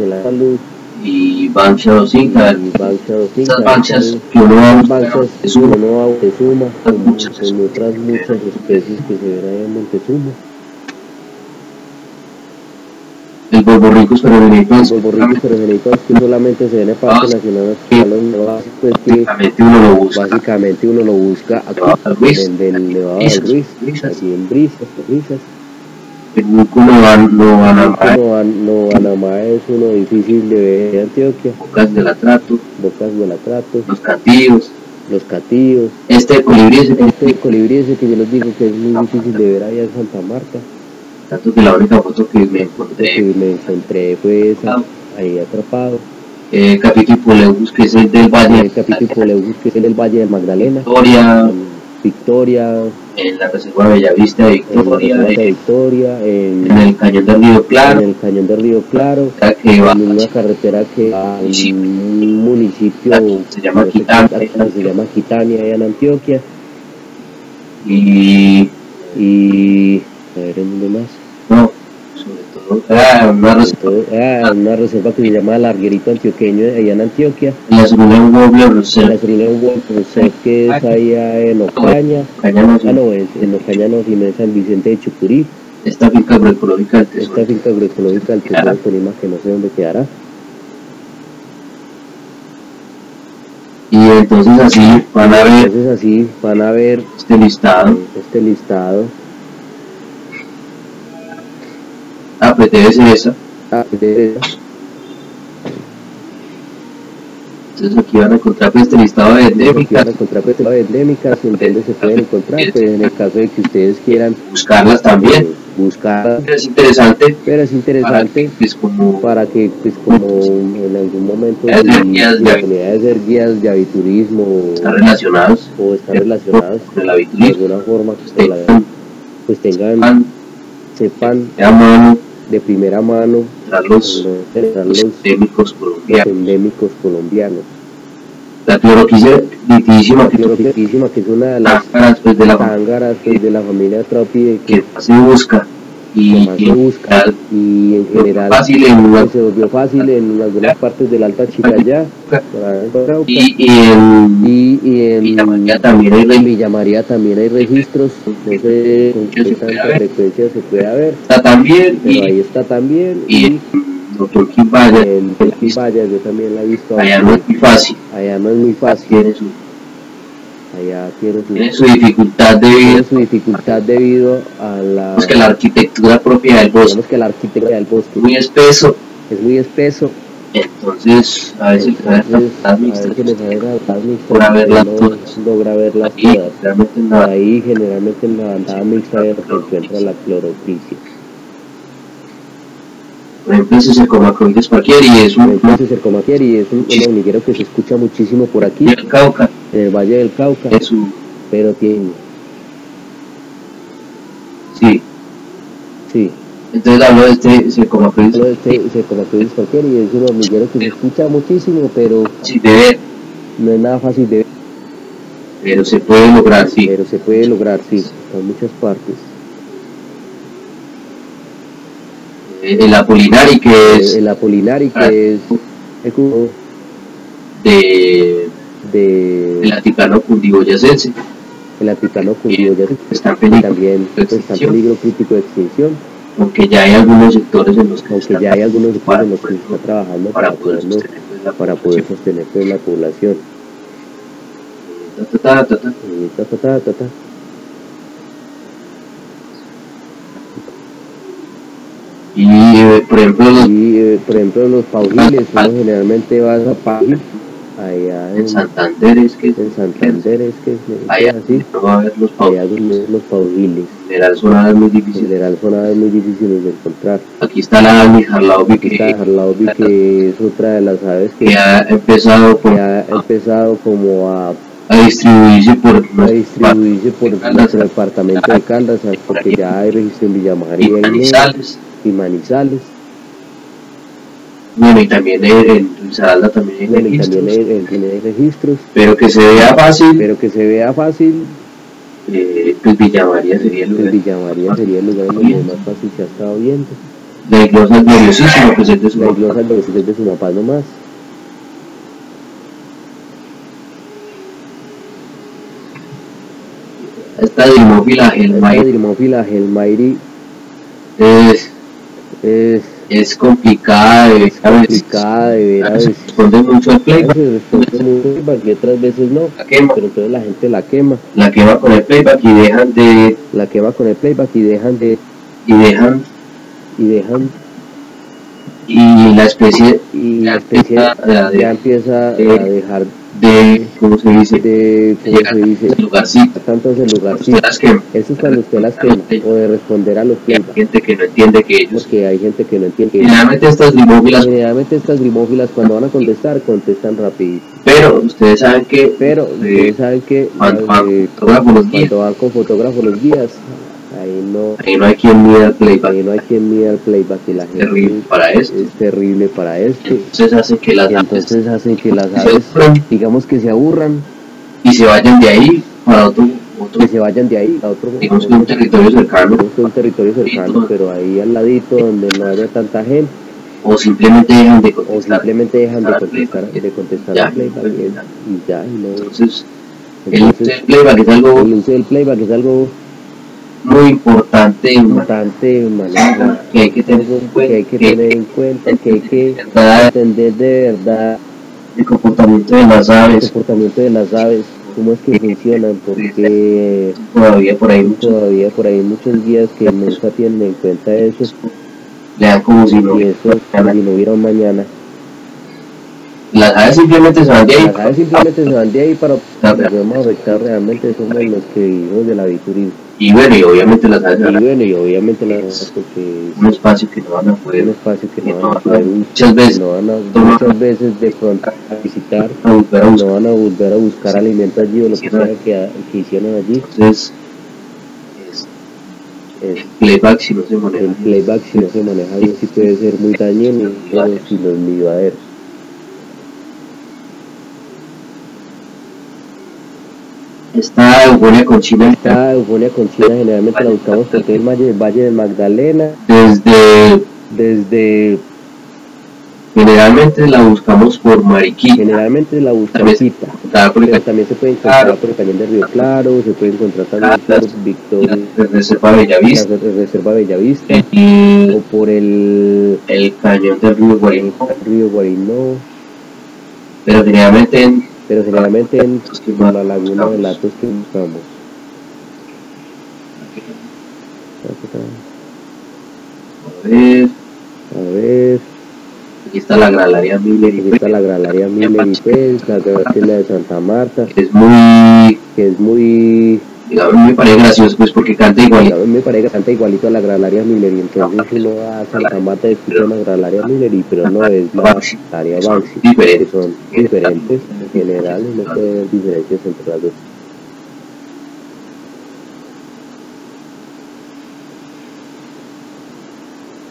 la salud, y Bancha o Cinca, y banchas que uno va a buscar Montezuma, como otras muchas especies que se ven ahí en Montezuma. el Los borricos perogenitos que solamente se en Parque Ah, Nacional. Nacional pues que básicamente uno lo busca. básicamente uno lo busca aquí, en el Nevado del Brisas, Ruiz, brisas. aquí en Brisas, Brisas. En Nuco no van, no van a No, Van- no, Panamá es uno difícil de ver en Antioquia, bocas del atrato, Bocas del Atrato, los catillos, Los Catillos, este colibrí es este que yo les digo que es muy difícil de ver allá en Santa Marta, tanto que la única foto que me que encontré me encontré fue esa, ahí atrapado, eh, capítulo Poleus, que es el del Valle. El capítulo Poleus, que es el Valle de Magdalena, Victoria, Victoria, en la reserva Bellavista de en Victoria, en, Victoria, en, en el cañón del Río en Claro, el cañón del Río Claro, que va en una carretera que va a un municipio. Se llama Quitania. se llama Quitania allá en Antioquia. Y y a ver en dónde más no, ah, una reserva ah, una reserva que se llama Larguerito Antioqueño allá en Antioquia. La segunda Wobbler en la Reserve, Surina Reserve que es allá en Ocaña. ah no es en Ocaña no sino en San Vicente de Chucurí. Esta finca agroecológica del esta Tesoro. finca agroecológica del Tesoro de Tolima que no sé dónde quedará. Y entonces así van a ver entonces así van a ver este listado. este listado Ser esa. Ah, de- Entonces aquí van a encontrar pues, este listado de Aquí van endémicas, a encontrar pues, endémicas en donde se pueden encontrar pues en el caso de que ustedes quieran buscarlas también. eh, buscar Es interesante pero es para interesante que, pues como para que pues como en algún momento de la oportunidad de ser guías de aviturismo están relacionados o están relacionados con el de aviturismo, alguna forma pues tengan pues tengan sepan mano de primera mano tras los, los, los endémicos colombianos. endémicos colombianos La cloroquina litísima que es una de las las pues, de la pues, de la familia Tropide que que se busca y, más se en busca general, y en general fácil en se volvió fácil en algunas partes del Alta Chicayá, y, y en y, y en Villa María también hay. Villa María también hay registros, no sé con qué tanta frecuencia se puede ver, está también pero y, ahí está también y Doctor Quimbaya en Vaya yo también la he visto, allá no es muy fácil. Allá no es muy fácil, tiene su, allá tiene su, tiene su dificultad debido su dificultad debido a la, que la arquitectura propia del bosque. que la arquitectura del bosque. Muy espeso. Es muy espeso, entonces a veces entonces a las veces les salen las logra verlas y todas. realmente Por nada ahí generalmente en la bandada mixta se encuentra la clorocrisis. por ejemplo ese secomacroides cualquiera y es un el comaquieri es un, hormiguero que se escucha muchísimo por aquí, el cauca. en el Valle del Cauca, es su pero tiene, sí. Sí, entonces hablo de este secomacroides solo este se comaquieri cualquiera y es un hormiguero que se escucha muchísimo, pero sí de ver. no es nada fácil de ver, pero se puede lograr sí. Pero se puede lograr, sí, en muchas partes. Eh, el apolinari que es El Apolinari Ah. que es el cubo de de el altiplano cundiboyacense el altiplano cundiboyacense está en peligro también está en peligro crítico de extinción, aunque ya hay algunos sectores en los que se aunque ya hay algunos sectores en los que se está trabajando para para poder sostener pues, la para poder población. sostener la población. Ta, ta, ta, ta, ta. Y eh, por ejemplo los Y, eh, por ejemplo, los paujiles, uno generalmente va a Paujil, allá en, en Santander es que en Santander, es que allá así, no va a haber los. En general son aves muy En difíciles. general son aves muy difíciles de encontrar. Aquí está la Aquí está que, Harlaobi, que es otra de las aves que, que ha empezado por, que ha empezado como a, a distribuirse por a nuestro distribuirse por de Caldas, nuestro departamento de Caldas, porque ya hay registro en Villa y María y Manizales. y Manizales, Bueno, y también en Risaralda también hay bueno, y registros. también hay, en- hay registros, Pero que se vea fácil, pero que se vea fácil, eh, pues Villa María sería el pues lugar. Villa María sería el lugar en donde más fácil se ha estado viendo. La iglosia es nerviosísima, pues es de su La que es de su papá nomás. Esta dimófila Esta Gelmay dirmófila Gelmairi es, es es complicada de ver a veces. complicada de ver a veces. Responde mucho al A playback. bien, y otras veces no. La quema, Pero entonces la gente la quema, la quema con el playback y dejan de, la quema con el playback y dejan de, y dejan, y dejan, y la especie y la especie empieza a- ya empieza a de- dejar de, ¿cómo se dice? de, ¿cómo se dice? a lugarcito. Tanto en el lugar, sí. Usted las quema. Eso es cuando usted las quema, o de responder a los Y hay gente que no entiende que ellos. porque hay gente que no entiende. que- Generalmente estas dimófilas, Generalmente estas grimófilas cuando van a contestar, contestan rapidito. pero ustedes saben que Pero eh, ustedes saben que cuando van eh, con fotógrafos los guías, cuando van con fotógrafos los guías, ahí no, ahí no hay quien mida el playback. ahí no hay quien mida el playback y la Es gente terrible para esto. es terrible para esto. Entonces hacen que las Y aves entonces hacen que las aves, digamos que se aburran, y se vayan de ahí para otro, otro que se vayan de ahí a otro, digamos que un territorio cercano, un territorio cercano, pero ahí al ladito donde no haya tanta gente, o simplemente dejan de o contestar. simplemente dejan de contestar, de contestar Ya, al playback pues, y ya, y no. Entonces, el Entonces, el playback es algo el uso del playback es algo muy importante importante, que hay que tener en que cuenta, hay que tener en cuenta, que hay que entender de verdad el comportamiento de las el aves comportamiento de las aves, cómo es que funcionan, porque todavía por ahí muchos todavía por ahí muchos guías que nunca tienen en cuenta eso. Le dan como si no y eso si no hubiera un mañana. las aves simplemente se van de ahí. Las aves simplemente se van de ahí para que podemos afectar realmente somos los que vivimos del aviturismo. Y bueno y obviamente las aves Y bueno, y obviamente las porque un espacio que no van a es un poder espacio que no van a poder muchas veces no van a muchas veces de pronto a visitar a a buscar. no van a volver a buscar alimento allí o lo que sea que, que hicieron allí. Entonces es- es el playback si no se maneja el playback si no se maneja bien sí puede ser muy dañino y si los mivaderos esta euforia con China está esta eufonia con China generalmente la buscamos por todo el valle, el valle de Magdalena. Desde desde generalmente la buscamos por Mariquita. Generalmente la buscamos pero también se puede encontrar por el cañón de Río Claro se puede encontrar también por Victoria. La reserva la Bellavista reserva Bellavista. El, o por el el cañón del río Guarimó río Guarinó pero generalmente en pero generalmente en la laguna de. Latos que buscamos. a ver A ver, aquí está la gralaria Miller aquí y está la gralaria Miller y Pez, la tienda de Santa Marta, es muy que es muy, digamos me parece gracioso pues porque canta igual a mí me parece que canta igualito a la gralaria Miller y entonces uno va a Santa Marta y escucha la gralaria Miller y pero no es la Son Banksy, diferentes. que son diferentes, en general no puede haber diferencias entre las dos.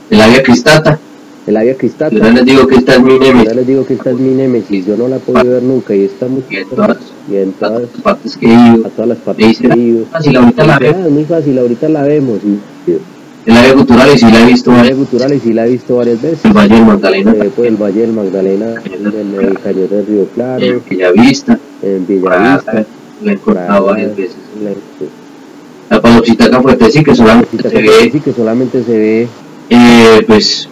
el área cristata El avia cristata, yo les digo que esta es mi ya nemesis. les digo que esta es mi némesis, yo no la he podido ver nunca y está muy y en todas y en todas, las partes que he ido. A todas las partes que he ido. fácil ahorita la Ah, veo es muy fácil, ahorita la vemos. El área cultural y sí la he visto el varias Valle Cultural y sí la he visto varias veces. el Valle del Magdalena Eh, por el Valle del Magdalena, en el Cañón del Río Claro, en Bellavista. En Villavista, la he cortado varias veces. La, La palopsita cafuete sí que solamente se ve, sí que solamente se ve. Eh, pues,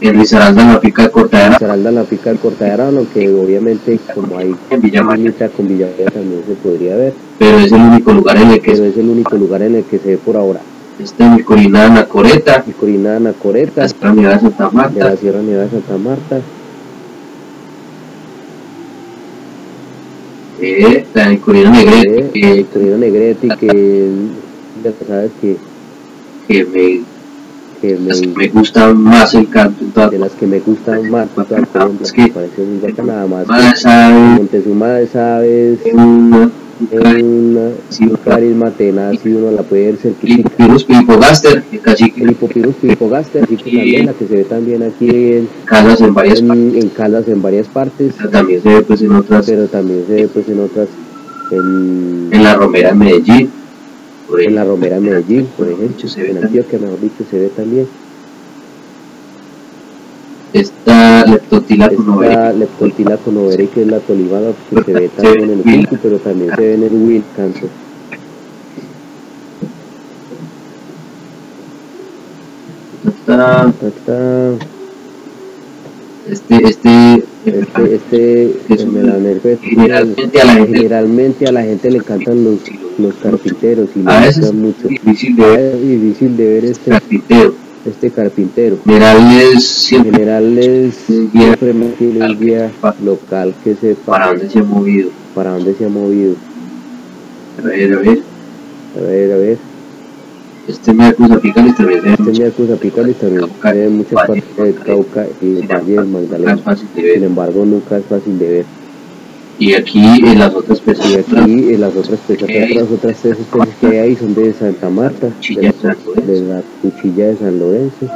en Risaralda en la pica cortadera, Saralda en la pica del cortaderano, que obviamente como hay en con Villaverde también se podría ver, pero es el único lugar en el que pero es el único lugar en el que se ve por ahora. está mi colina Anacoreta, Y Corina Anacoreta, la Sierra Nevada de Santa de Marta, la Sierra Nevada de Santa Marta, eh, la colina Negrete, de que, Negrete, que ya sabes que, que me, que me, que me gusta más el canto en de las que me gustan más Colombia, Es que- me parece muy bacana, nada más. Más sabe, Montezuma de Sabes, una, es una, un carisma tenaz y uno la puede ver cerquita. Pirus Pilipogaster, el El cacique, hipopirus pilipogaster, así que también la que se ve también aquí en, casas en varias partes, en, en Caldas en varias partes, también se ve pues en otras, pero también se ve pues en otras, en, en la Romera de Medellín, por en la. Romera Medellín, por ejemplo, Se ve en. Antioquia, mejor dicho, se ve también. Esta leptotila con Esta leptotila que es la tolivana, que se ve también en el Pinco, pero también se ve en el Está este, este, este, este, Es el un- melanerve, generalmente a la gente generalmente a la gente le encantan los, los carpinteros y a veces mucho. difícil de Es difícil de ver este, carpintero. este carpintero. Generales siempre En general es siempre un guía local que sepa para dónde se ha movido. para dónde se ha movido. A ver, a ver. A ver, a ver. Este Mercus Apicalis también se Este Miacus Apicalis también Cauca, se ve en muchas partes del Cauca y el Valle del Magdalena. Sin embargo, nunca es fácil de ver. Y aquí en las otras Y personas, aquí en las otras especies, las otras tres especies que hay ahí son de Santa Marta, de, Lorenzo. de la cuchilla de San Lorenzo,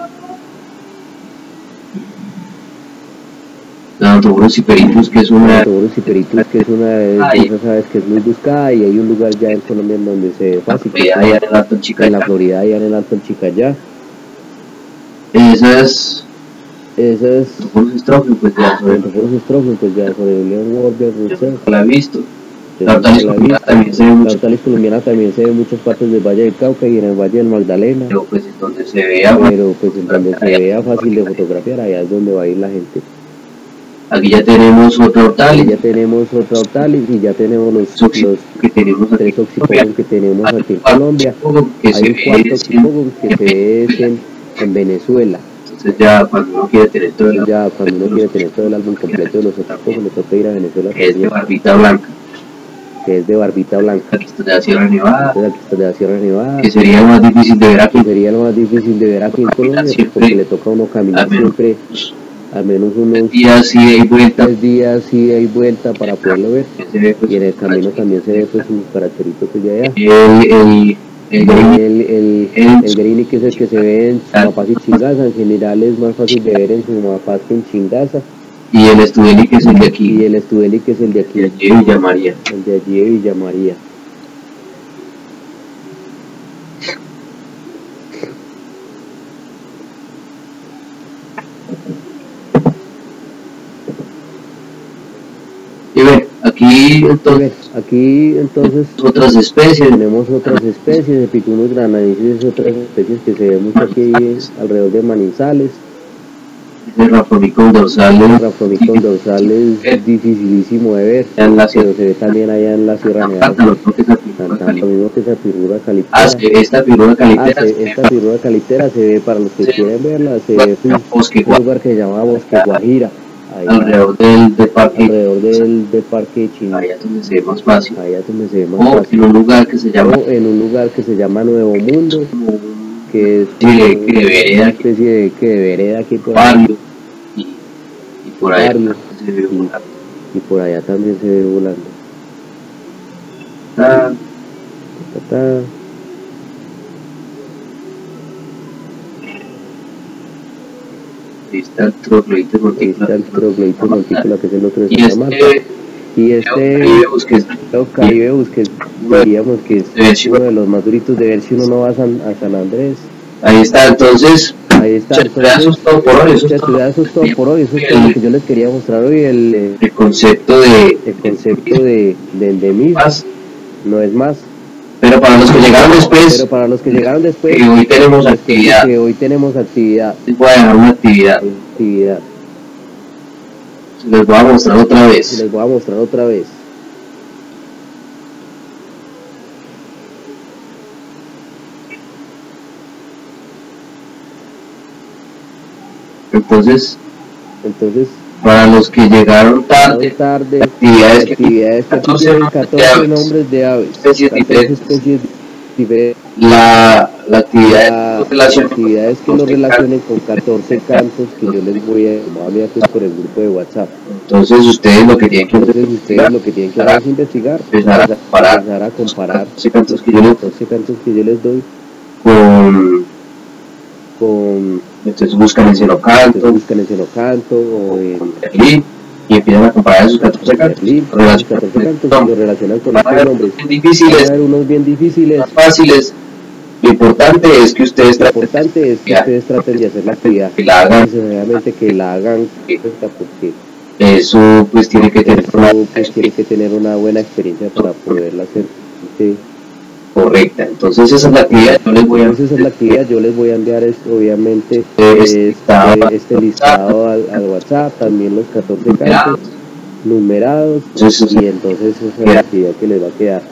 la Antoborus Hyperitus, que es una Autoboros y Peritus, que es una de esas aves que es muy buscada y hay un lugar ya en Colombia en donde se fácil, en el Alto Chica. en la Florida, allá en el Alto Chicayá. Esas Esas, Antoborus Strophium, pues ya sobre los estrofos, pues ya sobre el León Warber, yo Russell, nunca la he visto. La he colombiana también se ve La mucho, hortaliza colombiana también se ve en muchas partes del Valle del Cauca y en el Valle del Magdalena. pero pues es donde se ve agua. Pero pues en donde se vea fácil de fotografiar, allá es donde va a ir la gente. Aquí ya tenemos otra Y Hortalis, ya tenemos otra hortalis y ya tenemos los, los que tenemos tres oxípogos que tenemos aquí en Colombia. Hay un cuarto que se ve es en, en Venezuela. Entonces ya cuando uno quiere tener todo el Ya cuando uno quiere tener todo el álbum completo de los oxípogos le toca ir a Venezuela que es de barbita blanca, que es de barbita blanca. aquí está de la Sierra Nevada, Entonces, aquí está de la Sierra Nevada. que sería más difícil de ver aquí. Sería lo más difícil de ver aquí en Colombia pues, Siempre- porque le toca a uno caminar menos siempre al menos unos días sí hay vuelta, tres días ida y vuelta para poderlo ver. que ve pues Y en el camino también se ve pues sus característicos pues, de allá. el, el, el, El, el, el, el- el que es el que se ve en Sumapaz y Chingaza, en general es más fácil de ver en Sumapaz que en Chingaza, y el Estudeli que es el de y aquí, el Estudeli que es el de aquí, allí de Villa María. el de allí de Villa María. Y ve, aquí entonces Aquí entonces otras especies, tenemos otras especies, Epicunus granadiensis, otras especies que se ven mucho aquí alrededor de Manizales, Rafromicon dorsal, el Rafromicon dorsal es dificilísimo de ver, en la pero se ve también allá en la Sierra Nevada, lo mismo que esa pirura Ah, caliptera. se- esta figura Ah, calitera se- esta figura calitera se ve, para los que Sí. quieren verla, se ve en un lugar que se llama Bosque Guajira, ahí, alrededor del, del parque, alrededor del, del Parque Chino, allá es donde se ve más fácil. allá es donde se ve más O fácil. en un lugar que se llama O en un lugar que se llama Nuevo Mundo, que es Sí, que de vereda, una especie de, que de vereda aquí por barrio y, y por Barrio. se ve una y por allá también se ve volando. ta- Ta, ta. Ahí está el troglodite Ahí montículo. está el troglodytes montícula, que es el otro de y Santa Marta. este Y este Caribe, que diríamos que es uno de los más duritos de ver si uno no va a San, a San Andrés. ahí está entonces Ahí está. Se- eso es todo por hoy, eso es todo. por hoy. Eso es lo que yo les quería mostrar hoy, el, eh, el concepto de el concepto de, de endemismo. paz no es más. Pero para los llegaron después, Pero para los que llegaron después, que hoy tenemos actividad, que hoy tenemos actividad, les voy a dejar una actividad. actividad. Les voy a mostrar otra vez. les voy a mostrar otra vez. Entonces, Entonces, para los que llegaron tarde, tarde, actividades actividades que 14 tienen nombres de 14 aves. nombres de aves, Especies 14 diferentes. especies diferentes. La, la actividad Las de relación actividades que lo relacionen con 14 cantos que yo les voy a, enviar pues, por el grupo de WhatsApp. Entonces ustedes lo que tienen que hacer Entonces ustedes lo que tienen que hacer es investigar, Empezar a comparar. empezar a comparar los cantos que yo les 14 cantos que yo les doy con con entonces buscan en que Xenocanto, buscan en Xenocanto o en Berlín y empiezan a comparar esos 14 cantos. Relacionan 14 con cantos que lo relacionan con Van a nombres. bien Van a difíciles, unos bien difíciles. más fáciles. Lo importante es que ustedes Lo traten importante es que ustedes traten de hacer la actividad que la hagan. necesariamente que la hagan porque Eso pues tiene que tener eso pues, tiene que tener una buena experiencia para poderla hacer. Sí. Correcta. Entonces esa es la actividad. Yo les voy a Entonces esa es la actividad, yo les voy a enviar obviamente Este este, este listado al, al WhatsApp, también los 14 cantos numerados Entonces, y entonces esa es la actividad que les va a quedar.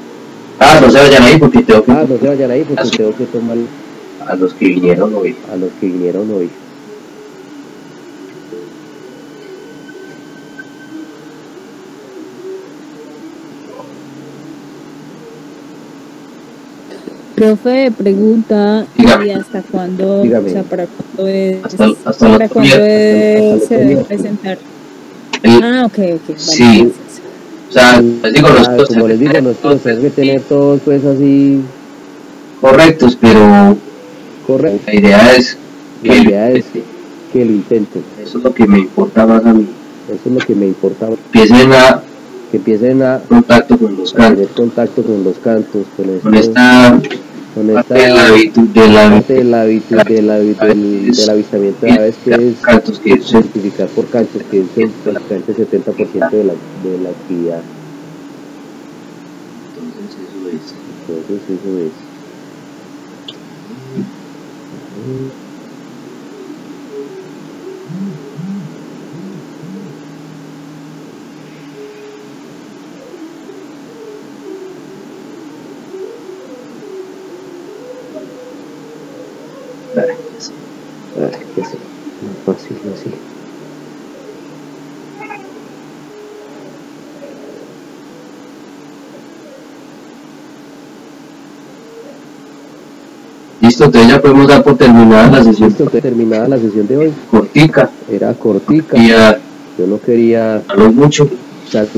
Ah, no se vayan ahí porque tengo que Ah, no se vayan ahí porque tengo que tomar a los que vinieron hoy. a los que vinieron hoy. Profe, pregunta, Dígame. ¿y hasta cuándo, Dígame. o sea, para cuándo es, Hasta- hasta para cuándo es- hasta se otro debe presentar? El- Ah, ok, ok. vale, Sí. gracias. o sea, les digo, Ah, nosotros como les digo, nosotros tenemos que tener todos pues así correctos, pero correcto. la idea es que La idea es que lo intenten. eso es lo que me importa más a mí. Eso es lo que me importaba. Empiecen a Que empiecen a contacto con los tener cantos, contacto con los cantos, con, con esta con esta de la habitud de la parte de la habitud, de la, del, avistamiento de aves que es certificar por cantos, que es el prácticamente 70% de la, de la actividad. entonces eso es Entonces eso es. Vale. Ay, qué sé, más fácil así. Listo, entonces ya podemos dar por terminada la sesión. Listo, terminada la sesión de hoy. cortica. Era cortica, yo no quería lo mucho,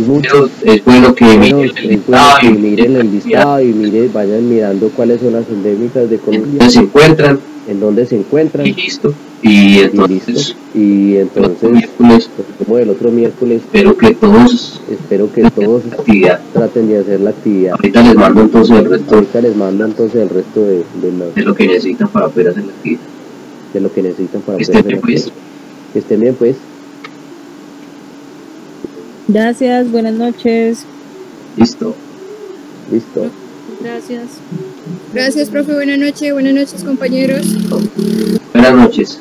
mucho. es bueno que miren el listado y miren el listado y miren, vayan mirando cuáles son las endémicas de Colombia, se encuentran en dónde se encuentran y listo. Y entonces. Y entonces, miércoles, como el otro miércoles, espero que todos espero que todos la actividad. traten de hacer la actividad. Ahorita les mando entonces el resto Ahorita les mando entonces el resto de, de, lo, de lo que necesitan para poder hacer la actividad. de lo que necesitan para Que poder estén hacer bien, la pues. actividad. Que estén bien, pues. Gracias, buenas noches. Listo. Listo. Gracias. Gracias, profe. Buenas noches. Buenas noches, compañeros. Buenas noches.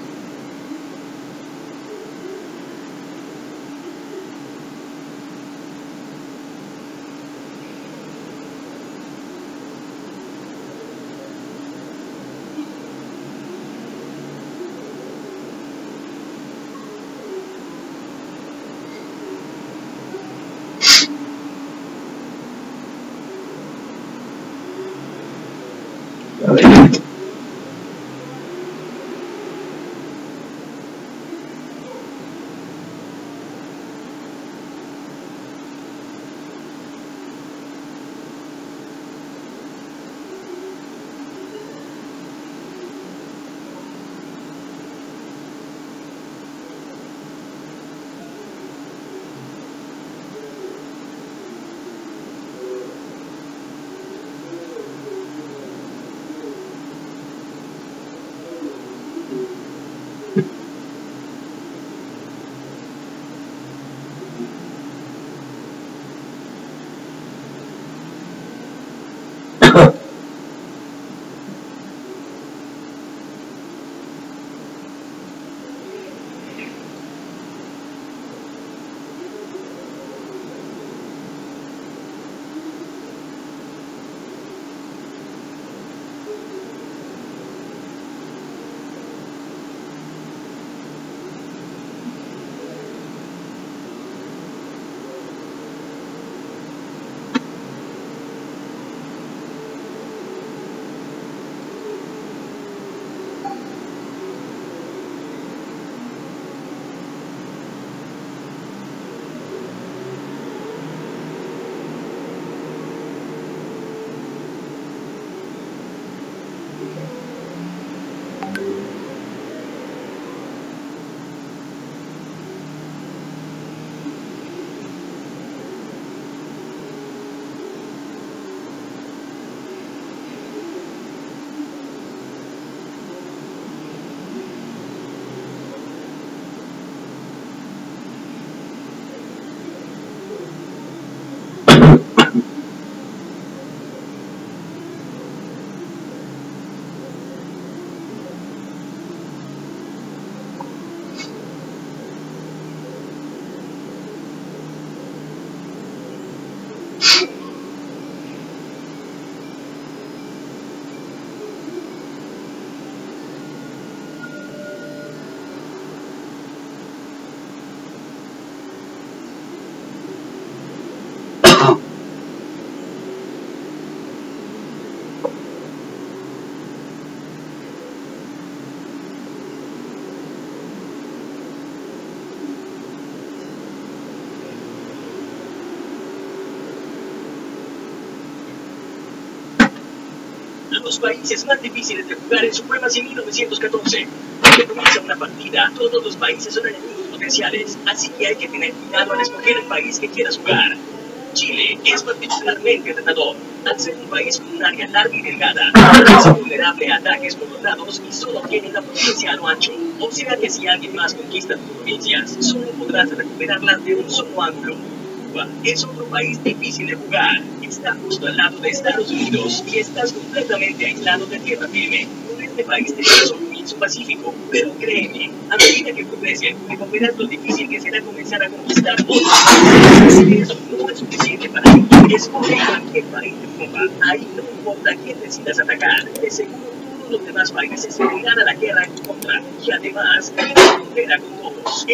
los países más difíciles de jugar en Supremacy 1914. Cuando comienza una partida, todos los países son enemigos potenciales, así que hay que tener cuidado al escoger el país que quieras jugar. Chile es particularmente retador, al ser un país con un área larga y delgada, es vulnerable a ataques por los lados y solo tiene la provincia a lo ancho. O sea que si alguien más conquista tus provincias, solo podrás recuperarlas de un solo ángulo. Cuba es otro país difícil de jugar. Está justo al lado de Estados Unidos y estás completamente aislado de tierra firme. Con este país tendrás un inmenso pacífico, pero créeme, a medida que progresen, reconocerás lo difícil que será comenzar a conquistar otros. Eso no es suficiente para ti. Escoge cualquier país de Cuba. Ahí no importa quién decidas atacar. De seguro todos los demás países se unirán a la guerra en contra. Y además, frontera con todos.